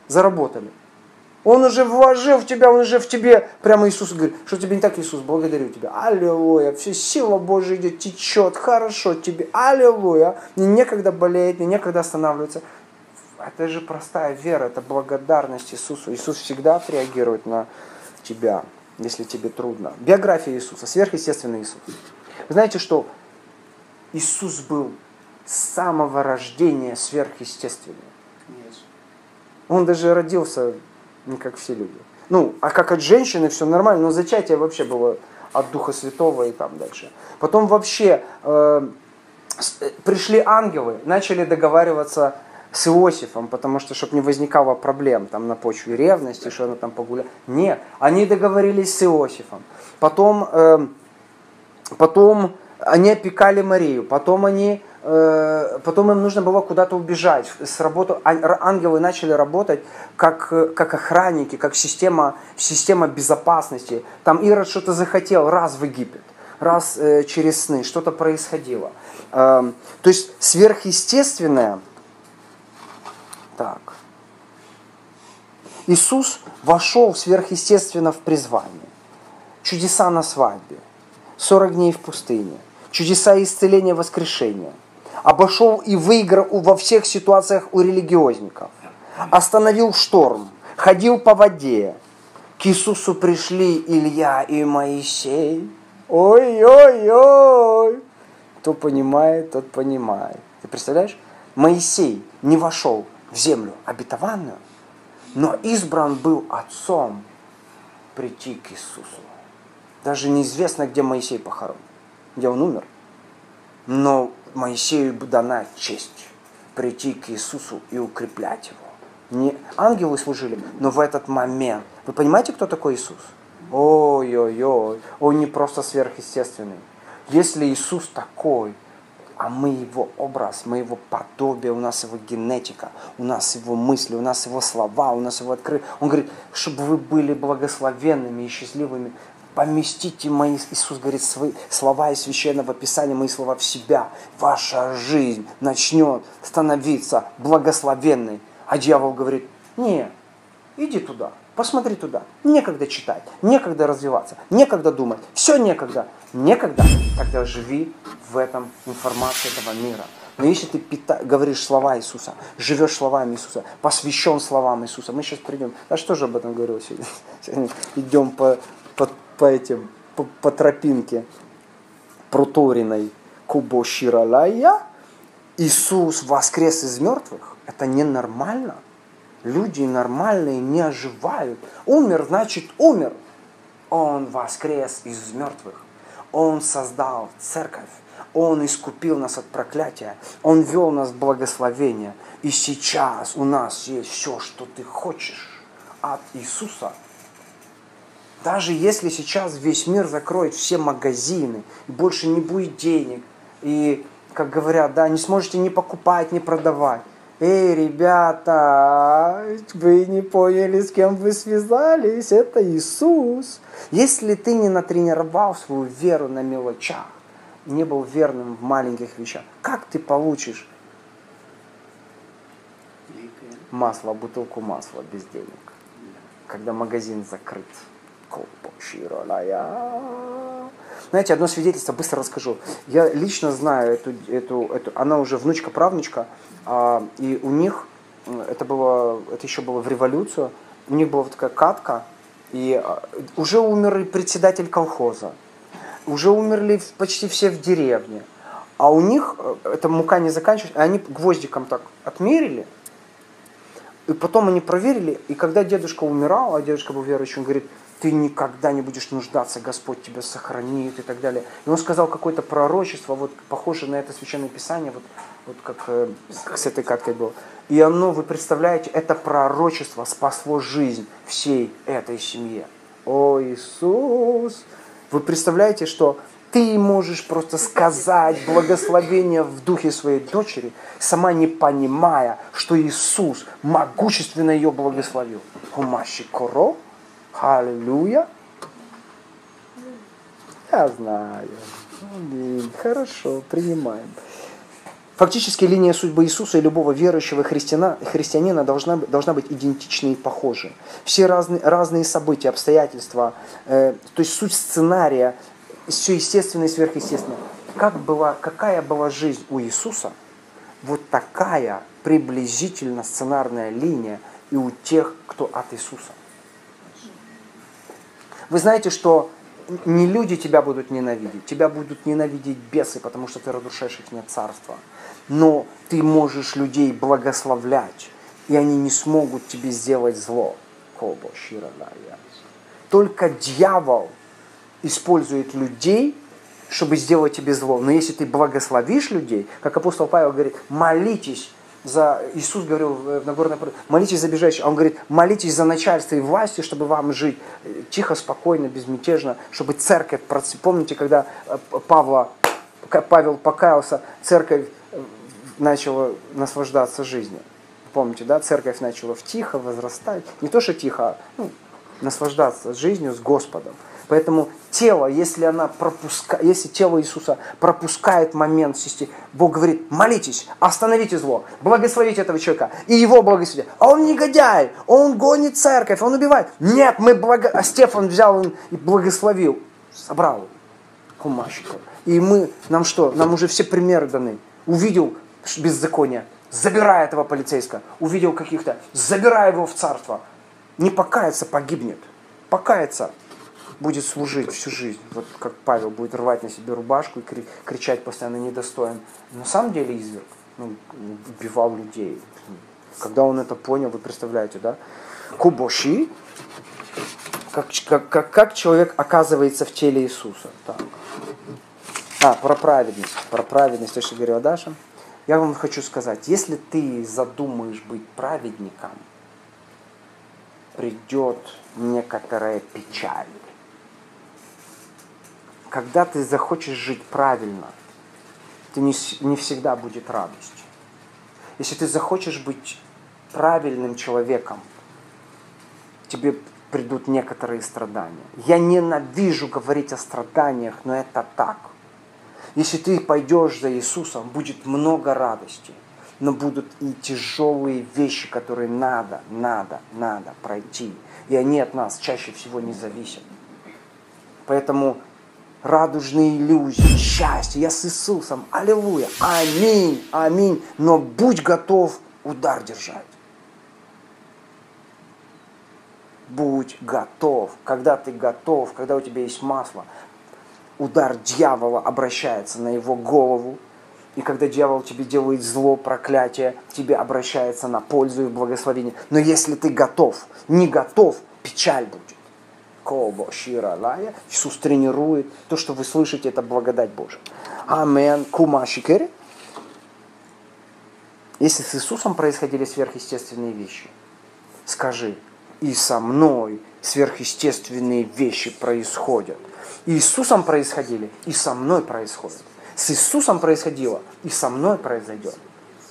заработали. Он уже вложил в тебя, он уже в тебе, прямо Иисус говорит, что тебе не так, Иисус, благодарю тебя. Аллилуйя, все сила Божия идет, течет, хорошо тебе, аллилуйя. Мне некогда болеть, мне некогда останавливаться. Это же простая вера, это благодарность Иисусу. Иисус всегда отреагирует на тебя если тебе трудно. Биография Иисуса, сверхъестественный Иисус. Вы знаете, что Иисус был с самого рождения сверхъестественным. Он даже родился не как все люди. Ну, а как от женщины все нормально, но зачатие вообще было от Духа Святого и там дальше. Потом вообще э, э пришли ангелы, начали договариваться с Иосифом, потому что, чтобы не возникало проблем там на почве ревности, что она там погуляла. Нет, они договорились с Иосифом. Потом, э, потом они опекали Марию, потом они э, потом им нужно было куда-то убежать. С работы, ангелы начали работать как, как охранники, как система, система безопасности. Там Ирод что-то захотел, раз в Египет, раз э, через сны, что-то происходило. Э, то есть сверхъестественное – так. Иисус вошел сверхъестественно в призвание. Чудеса на свадьбе, 40 дней в пустыне, чудеса исцеления, воскрешения. Обошел и выиграл во всех ситуациях у религиозников. Остановил шторм, ходил по воде. К Иисусу пришли Илья и Моисей. Ой-ой-ой! Кто понимает, тот понимает. Ты представляешь? Моисей не вошел в землю обетованную, но избран был отцом прийти к Иисусу. Даже неизвестно, где Моисей похоронен. где он умер. Но Моисею дана честь прийти к Иисусу и укреплять его. Не ангелы служили, но в этот момент. Вы понимаете, кто такой Иисус? Ой-ой-ой, он не просто сверхъестественный. Если Иисус такой, а мы его образ, мы его подобие, у нас его генетика, у нас его мысли, у нас его слова, у нас его открытие. Он говорит, чтобы вы были благословенными и счастливыми, поместите мои, Иисус говорит, свои слова из Священного Писания, мои слова в себя. Ваша жизнь начнет становиться благословенной. А дьявол говорит, не, иди туда, посмотри туда. Некогда читать, некогда развиваться, некогда думать. Все некогда. Некогда. Тогда живи в этом информации этого мира. Но если ты пита... говоришь слова Иисуса, живешь словами Иисуса, посвящен словам Иисуса, мы сейчас придем, а что же об этом говорил сегодня? (laughs) сегодня идем по по, по этим, по, по тропинке проторенной Кубо Ширалая, Иисус воскрес из мертвых. Это ненормально. Люди нормальные не оживают. Умер, значит умер. Он воскрес из мертвых. Он создал церковь. Он искупил нас от проклятия. Он вел нас в благословение. И сейчас у нас есть все, что ты хочешь от Иисуса – даже если сейчас весь мир закроет все магазины, больше не будет денег, и, как говорят, да, не сможете ни покупать, ни продавать. Эй, ребята, вы не поняли, с кем вы связались, это Иисус. Если ты не натренировал свою веру на мелочах, не был верным в маленьких вещах, как ты получишь масло, бутылку масла без денег, когда магазин закрыт? Знаете, одно свидетельство быстро расскажу. Я лично знаю эту, эту, эту она уже внучка-правнучка, а, и у них, это, было, это еще было в революцию, у них была вот такая катка, и а, уже умер председатель колхоза, уже умерли почти все в деревне, а у них э, эта мука не заканчивается, они гвоздиком так отмерили, и потом они проверили, и когда дедушка умирал, а дедушка был верующий, он говорит, ты никогда не будешь нуждаться, Господь тебя сохранит и так далее. И он сказал какое-то пророчество, вот похоже на это священное писание, вот, вот как, э, как с этой каткой было. И оно, вы представляете, это пророчество спасло жизнь всей этой семье. О, Иисус! Вы представляете, что ты можешь просто сказать благословение в духе своей дочери, сама не понимая, что Иисус могущественно ее благословил. Хумаши коро, Аллилуйя. Я знаю. Хорошо, принимаем. Фактически линия судьбы Иисуса и любого верующего христиана, христианина должна, должна быть идентичной и похожей. Все разные, разные события, обстоятельства, э, то есть суть сценария, все естественное и сверхъестественное. Как была, какая была жизнь у Иисуса, вот такая приблизительно сценарная линия и у тех, кто от Иисуса. Вы знаете, что не люди тебя будут ненавидеть, тебя будут ненавидеть бесы, потому что ты разрушаешь их царство. Но ты можешь людей благословлять, и они не смогут тебе сделать зло. Только дьявол использует людей, чтобы сделать тебе зло. Но если ты благословишь людей, как апостол Павел говорит, молитесь за... Иисус говорил в Нагорной молитесь за бежащих. А он говорит, молитесь за начальство и власти, чтобы вам жить тихо, спокойно, безмятежно, чтобы церковь... Помните, когда э, Павла, Павел покаялся, церковь э, начала наслаждаться жизнью. Помните, да, церковь начала тихо возрастать. Не то, что тихо, а ну, наслаждаться жизнью с Господом. Поэтому тело, если, она пропуска... если тело Иисуса пропускает момент системы, Бог говорит, молитесь, остановите зло, благословите этого человека, и его благословите. А он негодяй, он гонит церковь, он убивает. Нет, мы благо... А Стефан взял и благословил, собрал кумащиков. И мы, нам что, нам уже все примеры даны. Увидел беззаконие, забирай этого полицейского. Увидел каких-то, забирай его в царство. Не покаяться, погибнет. Покаяться, будет служить всю жизнь. Вот как Павел будет рвать на себе рубашку и кричать постоянно недостоин. На самом деле изверг. Ну, убивал людей. Когда он это понял, вы представляете, да? Кубоши, как, как, как, человек оказывается в теле Иисуса. Так. А, про праведность. Про праведность, то, что говорила Даша. Я вам хочу сказать, если ты задумаешь быть праведником, придет некоторая печаль. Когда ты захочешь жить правильно, ты не, не всегда будет радость. Если ты захочешь быть правильным человеком, тебе придут некоторые страдания. Я ненавижу говорить о страданиях, но это так. Если ты пойдешь за Иисусом, будет много радости, но будут и тяжелые вещи, которые надо, надо, надо пройти. И они от нас чаще всего не зависят. Поэтому радужные иллюзии, счастье, я с Иисусом, аллилуйя, аминь, аминь. Но будь готов удар держать. Будь готов. Когда ты готов, когда у тебя есть масло, удар дьявола обращается на его голову. И когда дьявол тебе делает зло, проклятие, тебе обращается на пользу и благословение. Но если ты готов, не готов, печаль будет. Колбо, Шира, Лая. Иисус тренирует. То, что вы слышите, это благодать Божия. Амен. Кума Шикери. Если с Иисусом происходили сверхъестественные вещи, скажи, и со мной сверхъестественные вещи происходят. И Иисусом происходили, и со мной происходят. С Иисусом происходило, и со мной произойдет.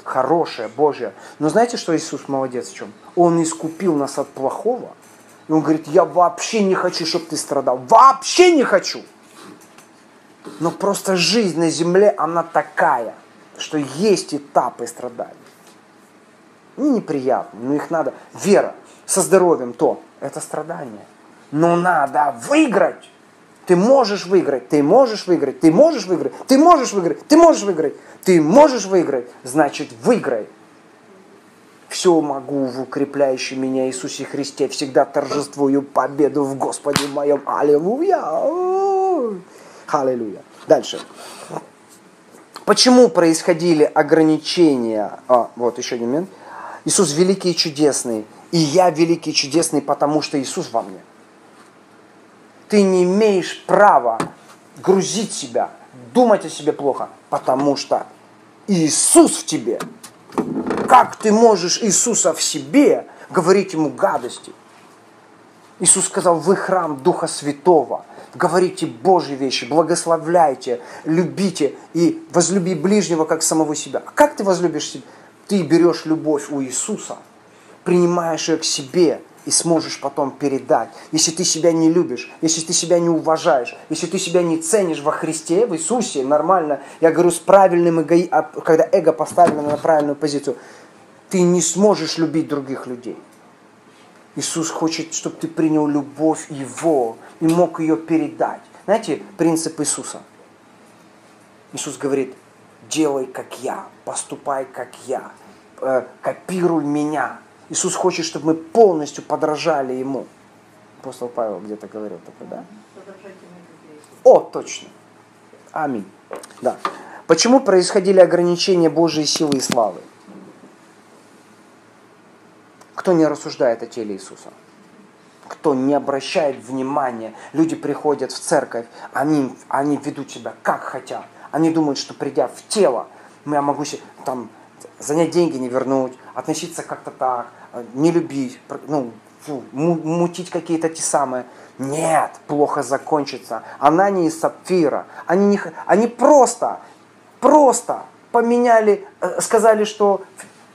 Хорошее, Божье. Но знаете, что Иисус молодец в чем? Он искупил нас от плохого. И он говорит, я вообще не хочу, чтобы ты страдал. Вообще не хочу. Но просто жизнь на земле, она такая, что есть этапы страданий. Ну, неприятные, но их надо. Вера со здоровьем то, это страдание. Но надо выиграть. Ты можешь выиграть, ты можешь выиграть, ты можешь выиграть, ты можешь выиграть, ты можешь выиграть, ты можешь выиграть, значит выиграй. Все могу в укрепляющем меня Иисусе Христе, всегда торжествую победу в Господе моем. Аллилуйя! Аллилуйя. Дальше. Почему происходили ограничения? А, вот еще один момент. Иисус великий и чудесный. И я великий и чудесный, потому что Иисус во мне. Ты не имеешь права грузить себя, думать о себе плохо, потому что Иисус в тебе. Как ты можешь Иисуса в себе говорить ему гадости? Иисус сказал, вы храм Духа Святого. Говорите Божьи вещи, благословляйте, любите и возлюби ближнего, как самого себя. А как ты возлюбишь себя? Ты берешь любовь у Иисуса, принимаешь ее к себе, и сможешь потом передать. Если ты себя не любишь, если ты себя не уважаешь, если ты себя не ценишь во Христе, в Иисусе, нормально, я говорю с правильным эго, а, когда эго поставлено на правильную позицию, ты не сможешь любить других людей. Иисус хочет, чтобы ты принял любовь Его и мог ее передать. Знаете, принцип Иисуса. Иисус говорит, делай как я, поступай как я, э, копируй меня, Иисус хочет, чтобы мы полностью подражали Ему. Апостол Павел где-то говорил такое, да? О, точно. Аминь. Да. Почему происходили ограничения Божьей силы и славы? Кто не рассуждает о теле Иисуса? Кто не обращает внимания? Люди приходят в церковь, они, они ведут себя как хотят. Они думают, что придя в тело, я могу там занять деньги не вернуть, относиться как-то так, не любить, ну, фу, мутить какие-то те самые. Нет, плохо закончится. Она не из сапфира. Они, не, они просто, просто поменяли, э, сказали, что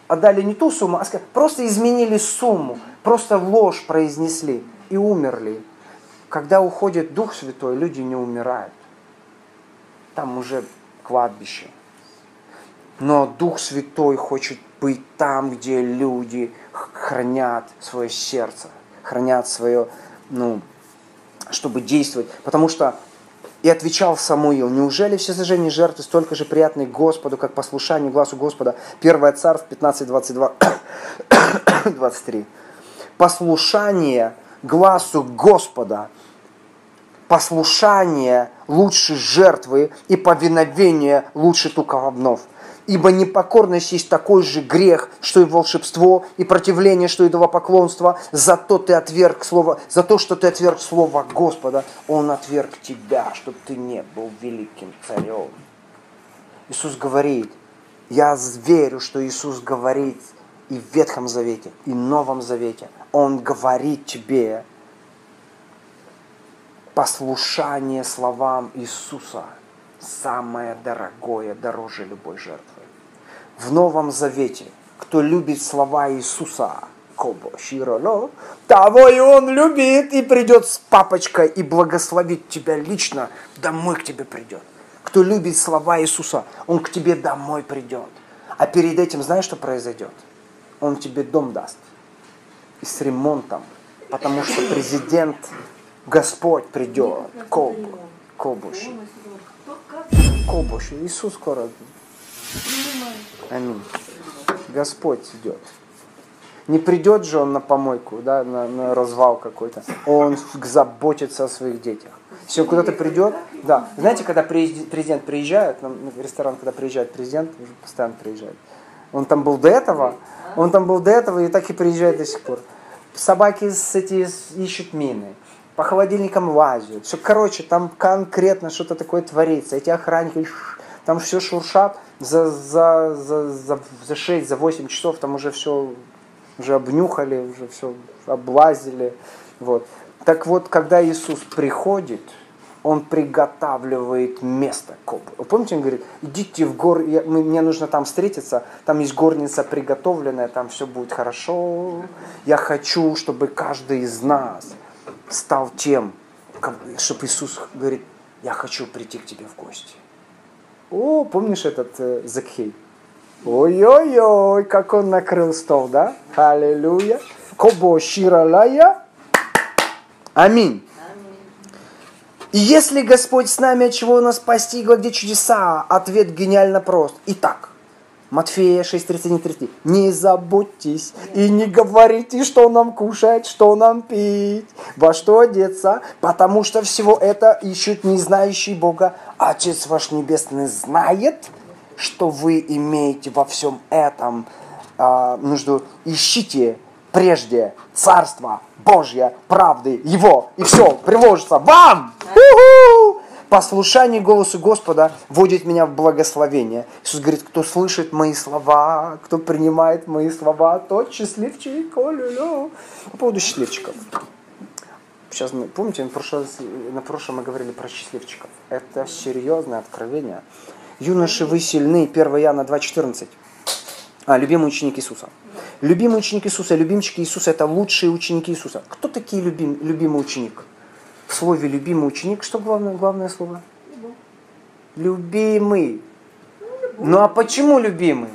отдали не ту сумму, а сказали, просто изменили сумму, просто ложь произнесли и умерли. Когда уходит Дух Святой, люди не умирают. Там уже кладбище. Но Дух Святой хочет быть там, где люди хранят свое сердце, хранят свое, ну, чтобы действовать. Потому что и отвечал Самуил, неужели все сожжения жертвы столько же приятны Господу, как послушание глазу Господа? 1 Царств 15, 22, 23. Послушание глазу Господа, послушание лучше жертвы и повиновение лучше туководнов. Ибо непокорность есть такой же грех, что и волшебство, и противление, что и идолопоклонство. Зато ты отверг слово, за то, что ты отверг слово Господа, Он отверг тебя, чтобы ты не был великим царем. Иисус говорит, я верю, что Иисус говорит и в Ветхом Завете, и в Новом Завете. Он говорит тебе послушание словам Иисуса самое дорогое, дороже любой жертвы. В Новом Завете, кто любит слова Иисуса, Кобо, Широно, того и он любит, и придет с папочкой и благословит тебя лично, домой к тебе придет. Кто любит слова Иисуса, он к тебе домой придет. А перед этим знаешь, что произойдет? Он тебе дом даст. И с ремонтом. Потому что президент, Господь придет. Колбу. Колбуш. Колбуш. Иисус скоро. Аминь. Господь идет. Не придет же он на помойку, да, на, на развал какой-то. Он заботится о своих детях. Все, куда-то придет. Да. Знаете, когда президент приезжает, в ресторан, когда приезжает президент, уже постоянно приезжает. Он там был до этого, он там был до этого и так и приезжает до сих пор. Собаки с эти ищут мины по холодильникам лазят. Все, короче, там конкретно что-то такое творится. Эти охранники, там все шуршат за, за, за, за, за 6, за 8 часов, там уже все уже обнюхали, уже все облазили. Вот. Так вот, когда Иисус приходит, Он приготавливает место к Помните, Он говорит, идите в гор, я, мне нужно там встретиться, там есть горница приготовленная, там все будет хорошо. Я хочу, чтобы каждый из нас стал тем, чтобы Иисус говорит, я хочу прийти к тебе в гости. О, помнишь этот э, Закхей? Ой-ой-ой, как он накрыл стол, да? Аллилуйя. Кобо ширалая. Аминь. И если Господь с нами, от чего нас постигло, где чудеса, ответ гениально прост. Итак, Матфея 6.31.33. Не заботьтесь и не говорите, что нам кушать, что нам пить, во что одеться, потому что всего это ищут не знающие Бога. Отец ваш Небесный знает, что вы имеете во всем этом э, нужду. Ищите прежде Царство Божье, правды Его, и все приложится вам. У-ху! Послушание голосу Господа вводит меня в благословение. Иисус говорит, кто слышит мои слова, кто принимает мои слова, тот счастливчик. По поводу счастливчиков. Сейчас помните, на прошлом, на прошлом мы говорили про счастливчиков. Это серьезное откровение. Юноши, вы сильны, 1 Иоанна 2,14. А, любимый ученик Иисуса. Любимый ученик Иисуса, любимчики Иисуса – это лучшие ученики Иисуса. Кто такие любим, любимый ученик? В слове «любимый ученик» что главное, главное слово? Любимый. Ну а почему любимый?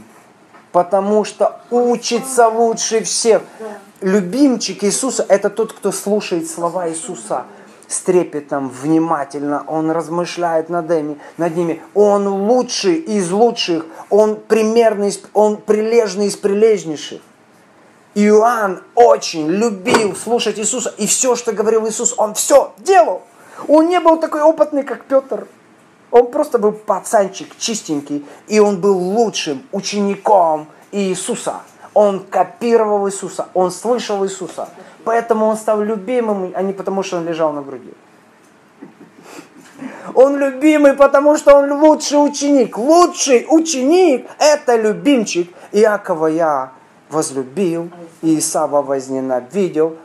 Потому что учится лучше всех. Любимчик Иисуса – это тот, кто слушает слова Иисуса с трепетом, внимательно, он размышляет над ними, над ними. Он лучший из лучших, он примерный, он прилежный из прилежнейших. Иоанн очень любил слушать Иисуса, и все, что говорил Иисус, он все делал. Он не был такой опытный, как Петр. Он просто был пацанчик, чистенький, и он был лучшим учеником Иисуса. Он копировал Иисуса, он слышал Иисуса. Поэтому он стал любимым, а не потому, что он лежал на груди. Он любимый, потому что он лучший ученик. Лучший ученик – это любимчик. Иакова я возлюбил, и Исава возненавидел.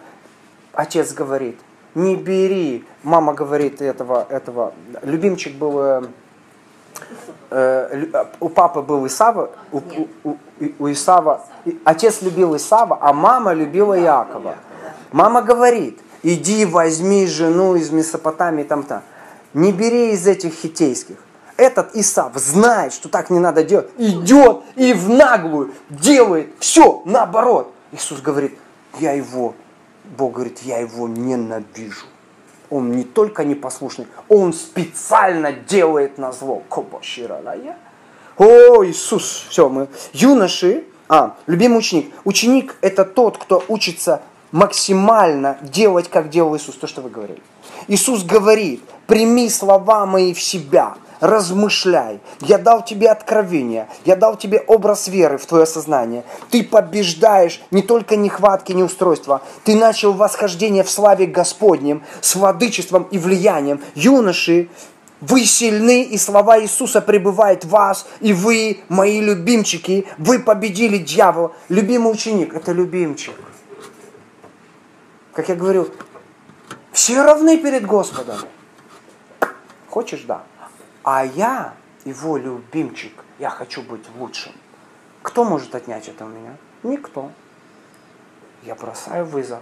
Отец говорит, не бери. Мама говорит этого, этого. Любимчик был, э, э, у папы был Исава, у, у, у Исава, отец любил Исава, а мама любила Иакова. Мама говорит, иди возьми жену из Месопотамии там-то. Не бери из этих хитейских этот Исав знает, что так не надо делать, идет и в наглую делает все наоборот. Иисус говорит, я его, Бог говорит, я его ненавижу. Он не только непослушный, он специально делает на зло. О, Иисус, все, мы юноши, а, любимый ученик. Ученик это тот, кто учится максимально делать, как делал Иисус, то, что вы говорили. Иисус говорит, прими слова мои в себя, размышляй. Я дал тебе откровение, я дал тебе образ веры в твое сознание. Ты побеждаешь не только нехватки, неустройства. Ты начал восхождение в славе Господнем с владычеством и влиянием. Юноши, вы сильны, и слова Иисуса пребывают в вас, и вы, мои любимчики, вы победили дьявола. Любимый ученик – это любимчик. Как я говорю, все равны перед Господом. Хочешь, да. А я его любимчик. Я хочу быть лучшим. Кто может отнять это у меня? Никто. Я бросаю вызов.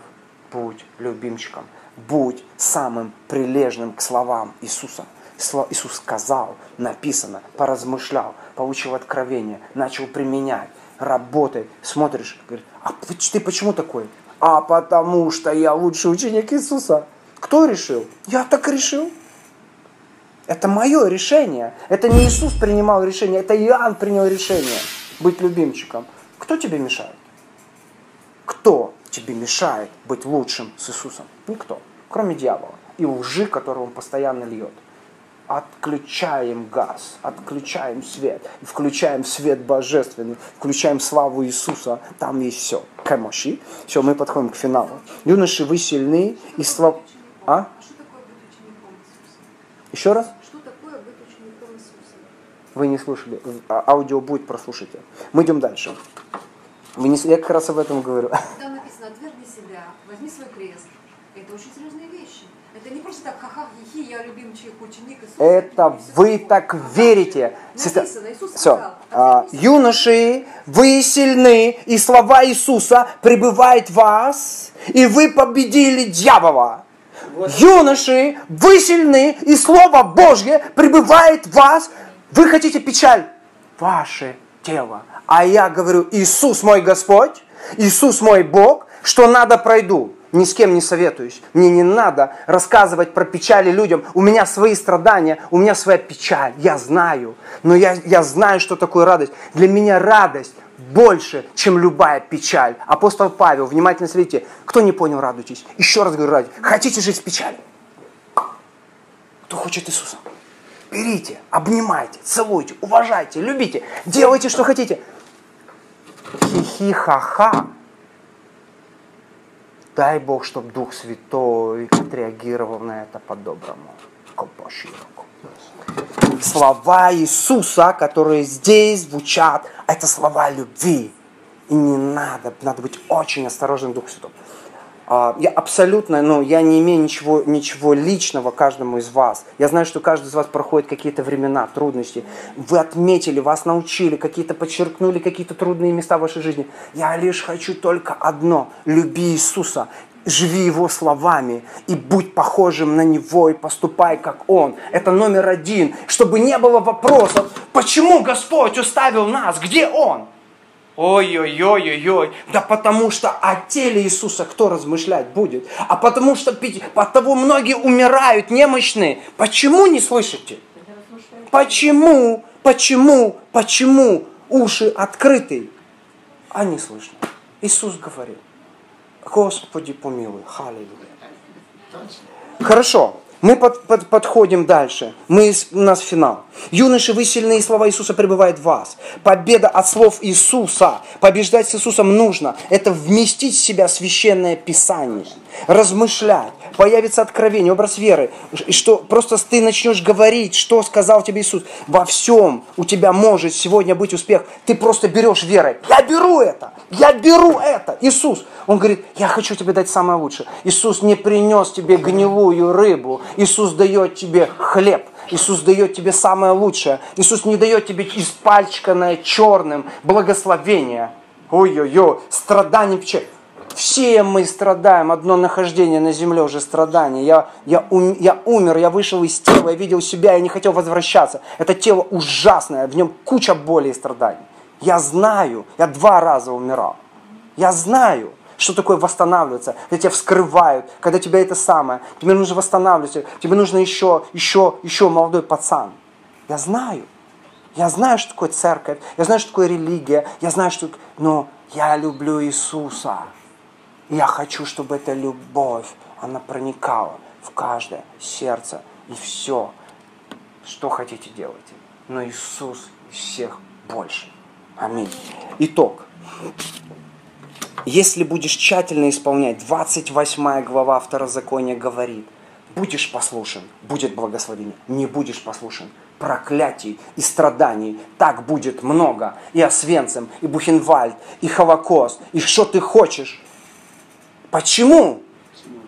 Будь любимчиком. Будь самым прилежным к словам Иисуса. Иисус сказал, написано, поразмышлял, получил откровение, начал применять, работай, смотришь, говорит, а ты почему такой? А потому что я лучший ученик Иисуса. Кто решил? Я так решил. Это мое решение. Это не Иисус принимал решение, это Иоанн принял решение быть любимчиком. Кто тебе мешает? Кто тебе мешает быть лучшим с Иисусом? Никто, кроме дьявола и лжи, которую он постоянно льет. Отключаем газ, отключаем свет, включаем свет божественный, включаем славу Иисуса, там есть все. Камоши. Все, мы подходим к финалу. Юноши, вы сильны и слав... А? Еще раз? Что такое быть учеником Иисуса? Вы не слушали. А- Аудио будет, прослушайте. Мы идем дальше. Вы не... Я как раз об этом говорю. (laughs) Там написано, отвергни себя, возьми свой крест. Это очень серьезные вещи. Это не просто так, ха-ха, хихи, я любимчик, ученик Иисуса. Это вы такое. так верите. Написано, Иисус Все. сказал, А. Юноши, вы сильны, и слова Иисуса пребывают в вас, и вы победили дьявола. Юноши, вы сильны, и Слово Божье пребывает в вас. Вы хотите печаль? Ваше тело. А я говорю, Иисус мой Господь, Иисус мой Бог, что надо пройду. Ни с кем не советуюсь. Мне не надо рассказывать про печали людям. У меня свои страдания, у меня своя печаль. Я знаю. Но я, я знаю, что такое радость. Для меня радость больше, чем любая печаль. Апостол Павел, внимательно смотрите, кто не понял, радуйтесь. Еще раз говорю, радуйтесь. Хотите жить в печали? Кто хочет Иисуса? Берите, обнимайте, целуйте, уважайте, любите, делайте, что хотите. Хи-хи-ха-ха. Дай Бог, чтобы Дух Святой отреагировал на это по-доброму. Копошироку. Слова Иисуса, которые здесь звучат, это слова любви. И не надо, надо быть очень осторожным Дух Святой. А, Я абсолютно, ну, я не имею ничего, ничего личного каждому из вас. Я знаю, что каждый из вас проходит какие-то времена, трудности. Вы отметили, вас научили, какие-то подчеркнули какие-то трудные места в вашей жизни. Я лишь хочу только одно. Люби Иисуса. Живи Его словами и будь похожим на Него и поступай как Он. Это номер один. Чтобы не было вопросов, почему Господь оставил нас, где Он? Ой-ой-ой-ой-ой. Да потому что о теле Иисуса кто размышлять будет? А потому что пить, потому многие умирают немощные. Почему не слышите? Почему, почему, почему уши открыты, а не слышно? Иисус говорил, Господи помилуй, халилюя. Хорошо, мы под- под- подходим дальше. Мы, у нас финал. Юноши, вы сильные, слова Иисуса пребывают в вас. Победа от слов Иисуса. Побеждать с Иисусом нужно. Это вместить в себя священное Писание. Размышлять. Появится откровение, образ веры. Что просто ты начнешь говорить, что сказал тебе Иисус. Во всем у тебя может сегодня быть успех. Ты просто берешь верой. Я беру это. Я беру это. Иисус. Он говорит, я хочу тебе дать самое лучшее. Иисус не принес тебе гнилую рыбу. Иисус дает тебе хлеб. Иисус дает тебе самое лучшее. Иисус не дает тебе испальчканное черным благословение. Ой-ой-ой, страдание, печаль. Все мы страдаем, одно нахождение на земле уже страдание. Я, я, ум- я умер, я вышел из тела, я видел себя, я не хотел возвращаться. Это тело ужасное, в нем куча боли и страданий. Я знаю, я два раза умирал. Я знаю, что такое восстанавливаться, когда тебя вскрывают, когда тебя это самое, тебе нужно восстанавливаться, тебе нужно еще, еще, еще молодой пацан. Я знаю. Я знаю, что такое церковь, я знаю, что такое религия, я знаю, что... Но я люблю Иисуса. Я хочу, чтобы эта любовь, она проникала в каждое сердце. И все. Что хотите делайте. Но Иисус всех больше. Аминь. Итог. Если будешь тщательно исполнять, 28 глава Второзакония говорит, будешь послушен, будет благословение. Не будешь послушен, проклятий и страданий так будет много. И Освенцим, и Бухенвальд, и Холокост, и что ты хочешь. Почему?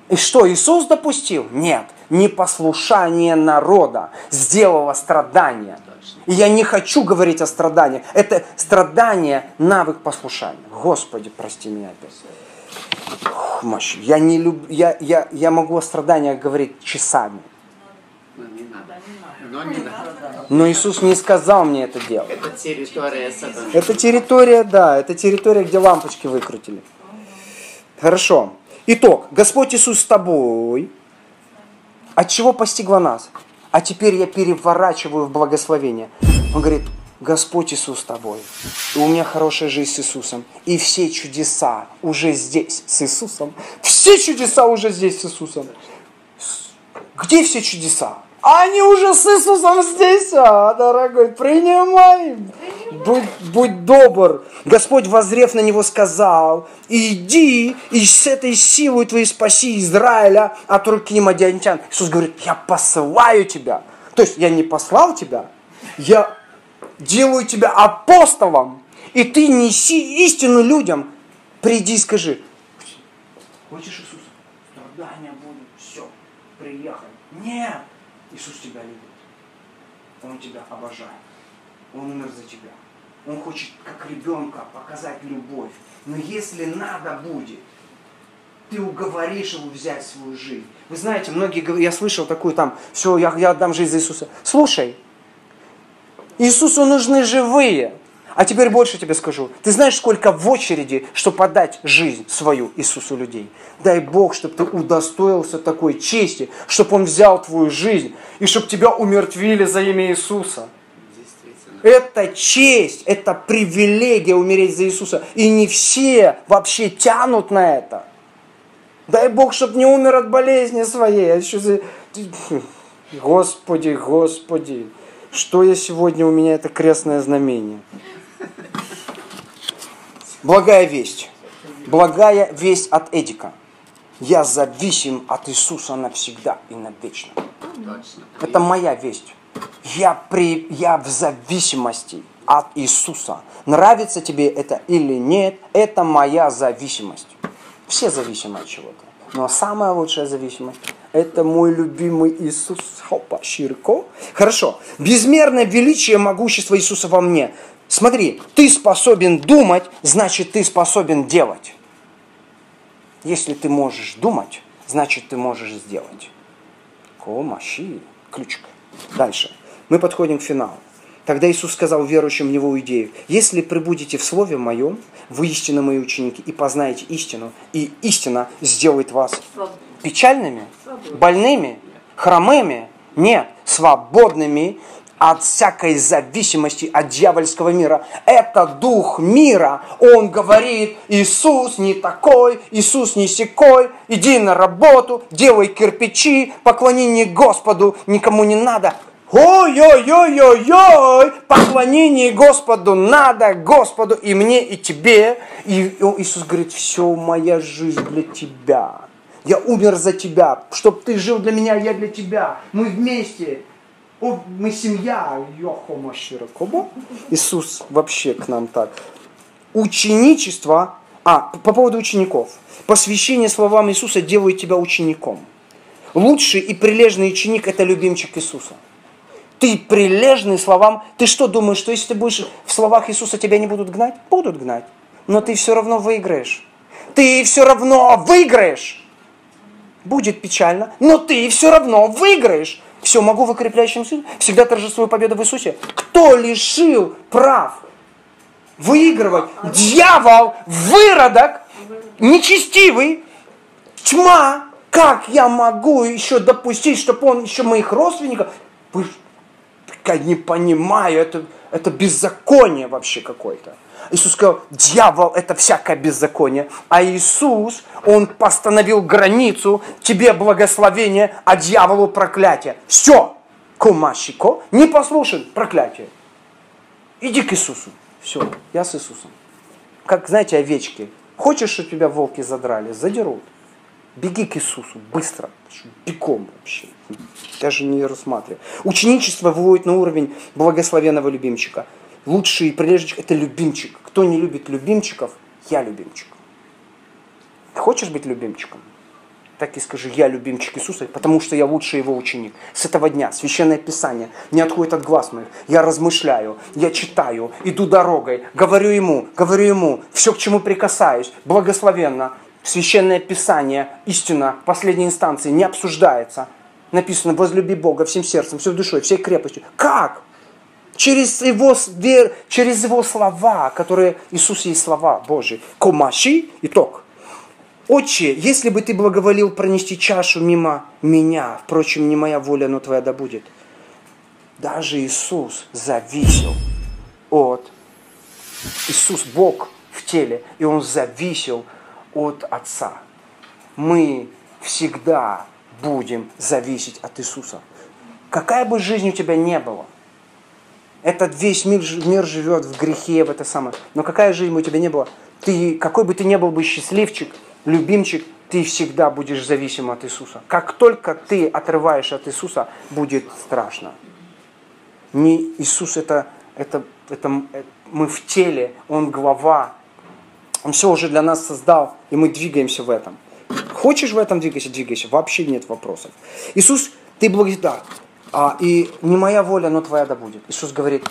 И что, Иисус допустил? Нет. Непослушание народа сделало страдания. И я не хочу говорить о страданиях. Это страдание, навык послушания. Господи, прости меня опять. Ух, я, не люб... я, я, я могу о страданиях говорить часами. Но Иисус не сказал мне это делать. Это территория. Это территория, да, это территория, где лампочки выкрутили. Хорошо. Итог. Господь Иисус с тобой. От чего постигло нас? А теперь я переворачиваю в благословение. Он говорит, Господь Иисус с тобой. И у меня хорошая жизнь с Иисусом. И все чудеса уже здесь с Иисусом. Все чудеса уже здесь с Иисусом. Где все чудеса? Они уже с Иисусом здесь, а, дорогой, принимай. Будь, будь добр. Господь, возрев на него, сказал, иди и с этой силой твоей спаси Израиля от руки мадиантян. Иисус говорит, я посылаю тебя. То есть я не послал тебя, я делаю тебя апостолом, и ты неси истину людям. Приди и скажи, хочешь Иисуса? Страдания будут, все, приехали. Нет, Иисус тебя любит. Он тебя обожает. Он умер за тебя. Он хочет, как ребенка, показать любовь. Но если надо будет, ты уговоришь его взять свою жизнь. Вы знаете, многие я слышал такую там, все, я, я отдам жизнь за Иисуса. Слушай, Иисусу нужны живые. А теперь больше тебе скажу. Ты знаешь, сколько в очереди, чтобы подать жизнь свою Иисусу людей? Дай Бог, чтобы ты удостоился такой чести, чтобы Он взял твою жизнь, и чтобы тебя умертвили за имя Иисуса. Это честь, это привилегия умереть за Иисуса. И не все вообще тянут на это. Дай Бог, чтобы не умер от болезни своей. А Господи, Господи, что я сегодня, у меня это крестное знамение. Благая весть. Благая весть от Эдика. Я зависим от Иисуса навсегда и навечно. Это моя весть. Я, при, я в зависимости от Иисуса. Нравится тебе это или нет, это моя зависимость. Все зависимы от чего-то. Но самая лучшая зависимость – это мой любимый Иисус. Хопа, широко. Хорошо. Безмерное величие могущества Иисуса во мне Смотри, ты способен думать, значит ты способен делать. Если ты можешь думать, значит ты можешь сделать. Комаши, ключка. Дальше. Мы подходим к финалу. Тогда Иисус сказал верующим в Него идею, если прибудете в Слове Моем, вы истинно мои ученики, и познаете истину, и истина сделает вас печальными, больными, хромыми, нет, свободными, от всякой зависимости от дьявольского мира. Это дух мира. Он говорит, Иисус не такой, Иисус не секой, иди на работу, делай кирпичи, поклонение Господу никому не надо. Ой-ой-ой-ой-ой, поклонение Господу надо, Господу и мне, и тебе. И Иисус говорит, все, моя жизнь для тебя. Я умер за тебя, чтобы ты жил для меня, я для тебя. Мы вместе. О, мы семья, Йохома Широкобо. Иисус вообще к нам так. Ученичество, а, по поводу учеников. Посвящение словам Иисуса делает тебя учеником. Лучший и прилежный ученик – это любимчик Иисуса. Ты прилежный словам. Ты что думаешь, что если ты будешь в словах Иисуса, тебя не будут гнать? Будут гнать. Но ты все равно выиграешь. Ты все равно выиграешь. Будет печально, но ты все равно выиграешь. Все могу в укрепляющем силе. Всегда торжествую победу в Иисусе. Кто лишил прав выигрывать? Дьявол, выродок, нечестивый, тьма. Как я могу еще допустить, чтобы он еще моих родственников... Я не понимаю, это, это беззаконие вообще какое-то. Иисус сказал, дьявол – это всякое беззаконие. А Иисус, Он постановил границу, тебе благословение, а дьяволу проклятие. Все. комашико, не послушен, проклятие. Иди к Иисусу. Все, я с Иисусом. Как, знаете, овечки. Хочешь, чтобы тебя волки задрали? Задерут. Беги к Иисусу, быстро, бегом вообще. Даже не рассматривай. Ученичество выводит на уровень благословенного любимчика. Лучший прилежечек – это любимчик. Кто не любит любимчиков, я любимчик. Хочешь быть любимчиком? Так и скажи, я любимчик Иисуса, потому что я лучший его ученик. С этого дня Священное Писание не отходит от глаз моих. Я размышляю, я читаю, иду дорогой, говорю ему, говорю ему, все, к чему прикасаюсь, благословенно. Священное Писание, истина последней инстанции не обсуждается. Написано, возлюби Бога всем сердцем, всей душой, всей крепостью. Как? Через его, через его слова, которые Иисус есть слова Божьи. Комаши, итог. Отче, если бы ты благоволил пронести чашу мимо меня, впрочем, не моя воля, но твоя да будет. Даже Иисус зависел от... Иисус Бог в теле, и Он зависел от Отца. Мы всегда будем зависеть от Иисуса. Какая бы жизнь у тебя не была, этот весь мир, мир живет в грехе, в это самое. Но какая жизнь у тебя не была, ты, какой бы ты ни был бы счастливчик, любимчик, ты всегда будешь зависим от Иисуса. Как только ты отрываешь от Иисуса, будет страшно. Не Иисус это, это, это, это мы в теле, Он глава, Он все уже для нас создал, и мы двигаемся в этом. Хочешь в этом двигайся, двигайся, вообще нет вопросов. Иисус, ты благодарен, а, и не моя воля, но твоя да будет. Иисус говорит,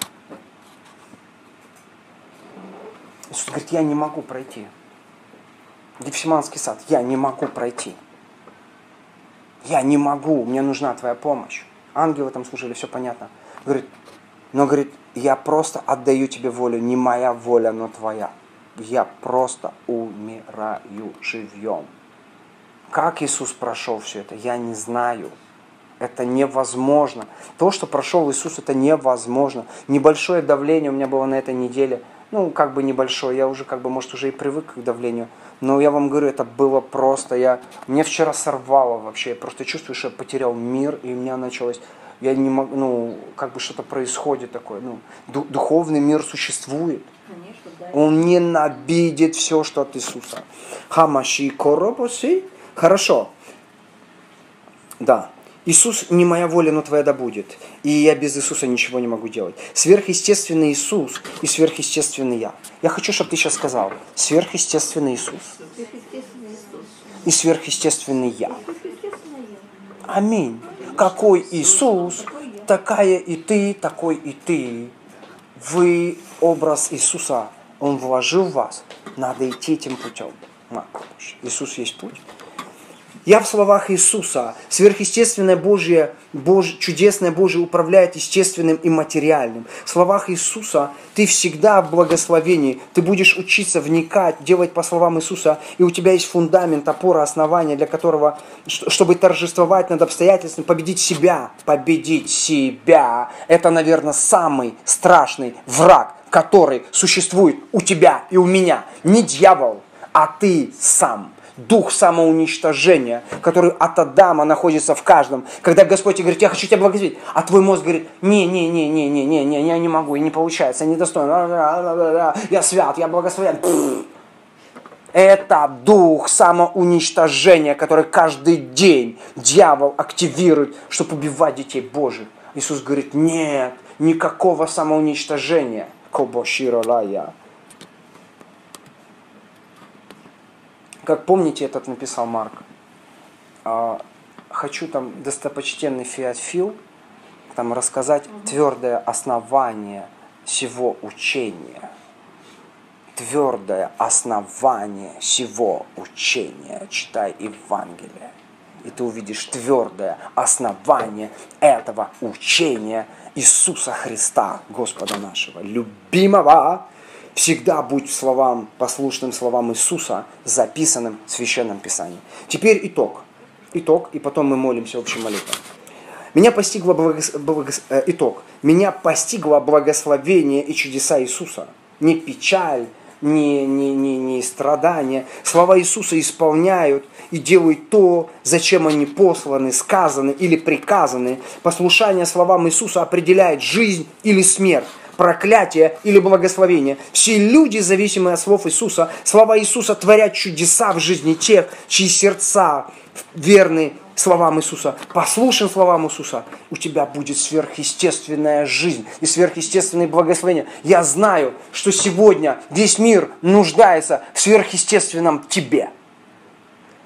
Иисус говорит, я не могу пройти. Гефсиманский сад, я не могу пройти. Я не могу, мне нужна твоя помощь. Ангелы там служили, все понятно. Говорит, но говорит, я просто отдаю тебе волю, не моя воля, но твоя. Я просто умираю живьем. Как Иисус прошел все это, я не знаю. Это невозможно. То, что прошел Иисус, это невозможно. Небольшое давление у меня было на этой неделе. Ну, как бы небольшое. Я уже, как бы, может, уже и привык к давлению. Но я вам говорю, это было просто, я, мне вчера сорвало вообще, я просто чувствую, что я потерял мир, и у меня началось, я не могу, ну, как бы что-то происходит такое, ну, духовный мир существует. Конечно, да. Он ненавидит все, что от Иисуса. Хамаши коробоси. Хорошо. Да. Иисус не моя воля, но твоя да будет. И я без Иисуса ничего не могу делать. Сверхъестественный Иисус и сверхъестественный я. Я хочу, чтобы ты сейчас сказал. Сверхъестественный Иисус. И сверхъестественный я. Аминь. Какой Иисус, такая и ты, такой и ты. Вы образ Иисуса, Он вложил в вас. Надо идти этим путем. Иисус есть путь. Я в словах Иисуса. Сверхъестественное Божье, Божье, чудесное Божье управляет естественным и материальным. В словах Иисуса ты всегда в благословении. Ты будешь учиться вникать, делать по словам Иисуса. И у тебя есть фундамент, опора, основания, для которого, чтобы торжествовать над обстоятельствами, победить себя. Победить себя. Это, наверное, самый страшный враг, который существует у тебя и у меня. Не дьявол, а ты сам дух самоуничтожения, который от Адама находится в каждом. Когда Господь говорит, я хочу тебя благословить, а твой мозг говорит, не, не, не, не, не, не, не, я не могу, и не получается, я недостоин, я свят, я благословен. Это дух самоуничтожения, который каждый день дьявол активирует, чтобы убивать детей Божьих. Иисус говорит, нет, никакого самоуничтожения. Кобоширолая. Как помните, этот написал Марк. А, хочу там достопочтенный Феофил там рассказать твердое основание всего учения. Твердое основание всего учения. Читай Евангелие. И ты увидишь твердое основание этого учения Иисуса Христа, Господа нашего, любимого, всегда будь словам, послушным словам Иисуса, записанным в Священном Писании. Теперь итог. Итог, и потом мы молимся общей молитвой. Меня постигло благос... Благос... Э, итог. Меня постигло благословение и чудеса Иисуса. Не печаль, не, не, не, не страдания. Слова Иисуса исполняют и делают то, зачем они посланы, сказаны или приказаны. Послушание словам Иисуса определяет жизнь или смерть проклятие или благословение. Все люди, зависимые от слов Иисуса, слова Иисуса творят чудеса в жизни тех, чьи сердца верны словам Иисуса, послушен словам Иисуса, у тебя будет сверхъестественная жизнь и сверхъестественные благословения. Я знаю, что сегодня весь мир нуждается в сверхъестественном тебе.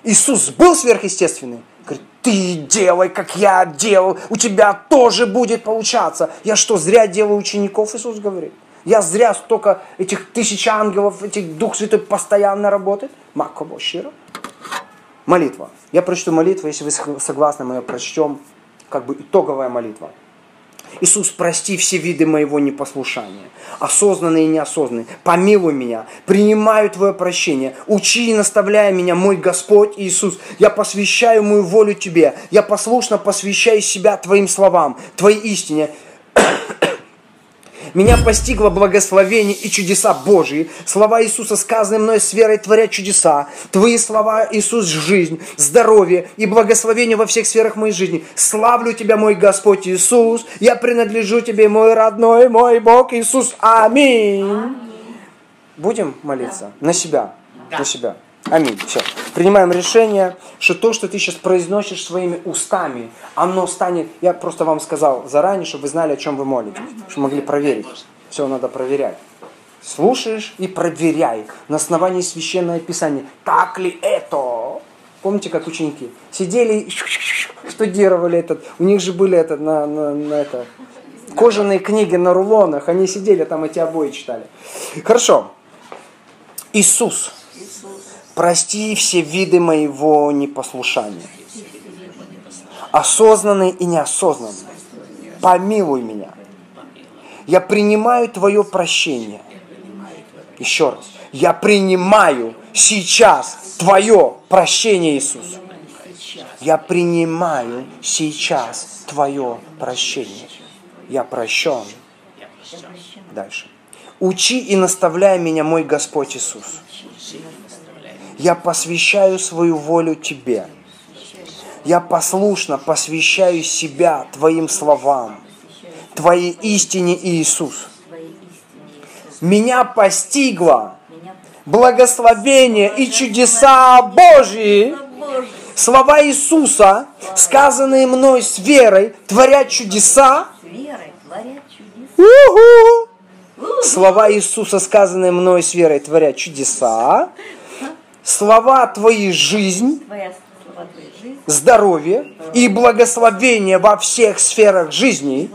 Иисус был сверхъестественный. Говорит, ты делай, как я делал, у тебя тоже будет получаться. Я что, зря делаю учеников, Иисус говорит? Я зря столько этих тысяч ангелов, этих Дух Святой постоянно работает? Маково щиро. Молитва. Я прочту молитву, если вы согласны, мы ее прочтем, как бы итоговая молитва. Иисус, прости все виды моего непослушания, осознанные и неосознанные. Помилуй меня, принимаю Твое прощение. Учи и наставляй меня, мой Господь Иисус. Я посвящаю мою волю Тебе. Я послушно посвящаю себя Твоим словам, Твоей истине. Меня постигло благословение и чудеса Божьи. Слова Иисуса, сказанные мной с верой, творят чудеса. Твои слова, Иисус, жизнь, здоровье и благословение во всех сферах моей жизни. Славлю Тебя, мой Господь Иисус. Я принадлежу Тебе, мой родной, мой Бог Иисус. Аминь. Аминь. Будем молиться да. на себя. Да. На себя. Аминь. Все. Принимаем решение, что то, что ты сейчас произносишь своими устами, оно станет... Я просто вам сказал заранее, чтобы вы знали, о чем вы молитесь, чтобы могли проверить. Все надо проверять. Слушаешь и проверяй на основании священного писания, так ли это. Помните, как ученики сидели, (laughs) штудировали этот, у них же были этот, на, на, на это, кожаные книги на рулонах, они сидели там эти обои читали. Хорошо. Иисус Прости все виды моего непослушания. Осознанный и неосознанный. Помилуй меня. Я принимаю Твое прощение. Еще раз. Я принимаю сейчас Твое прощение, Иисус. Я принимаю сейчас Твое прощение. Я прощен. Дальше. Учи и наставляй меня, мой Господь Иисус я посвящаю свою волю Тебе. Я послушно посвящаю себя Твоим словам, Твоей истине, Иисус. Меня постигло благословение и чудеса Божьи. Слова Иисуса, сказанные мной с верой, творят чудеса. Слова Иисуса, сказанные мной с верой, творят чудеса слова твоей жизнь, здоровье и благословение во всех сферах жизни.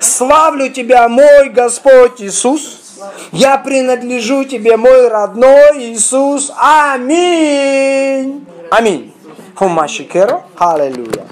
Славлю Тебя, мой Господь Иисус. Я принадлежу Тебе, мой родной Иисус. Аминь. Аминь. Хумашикеро. Аллилуйя.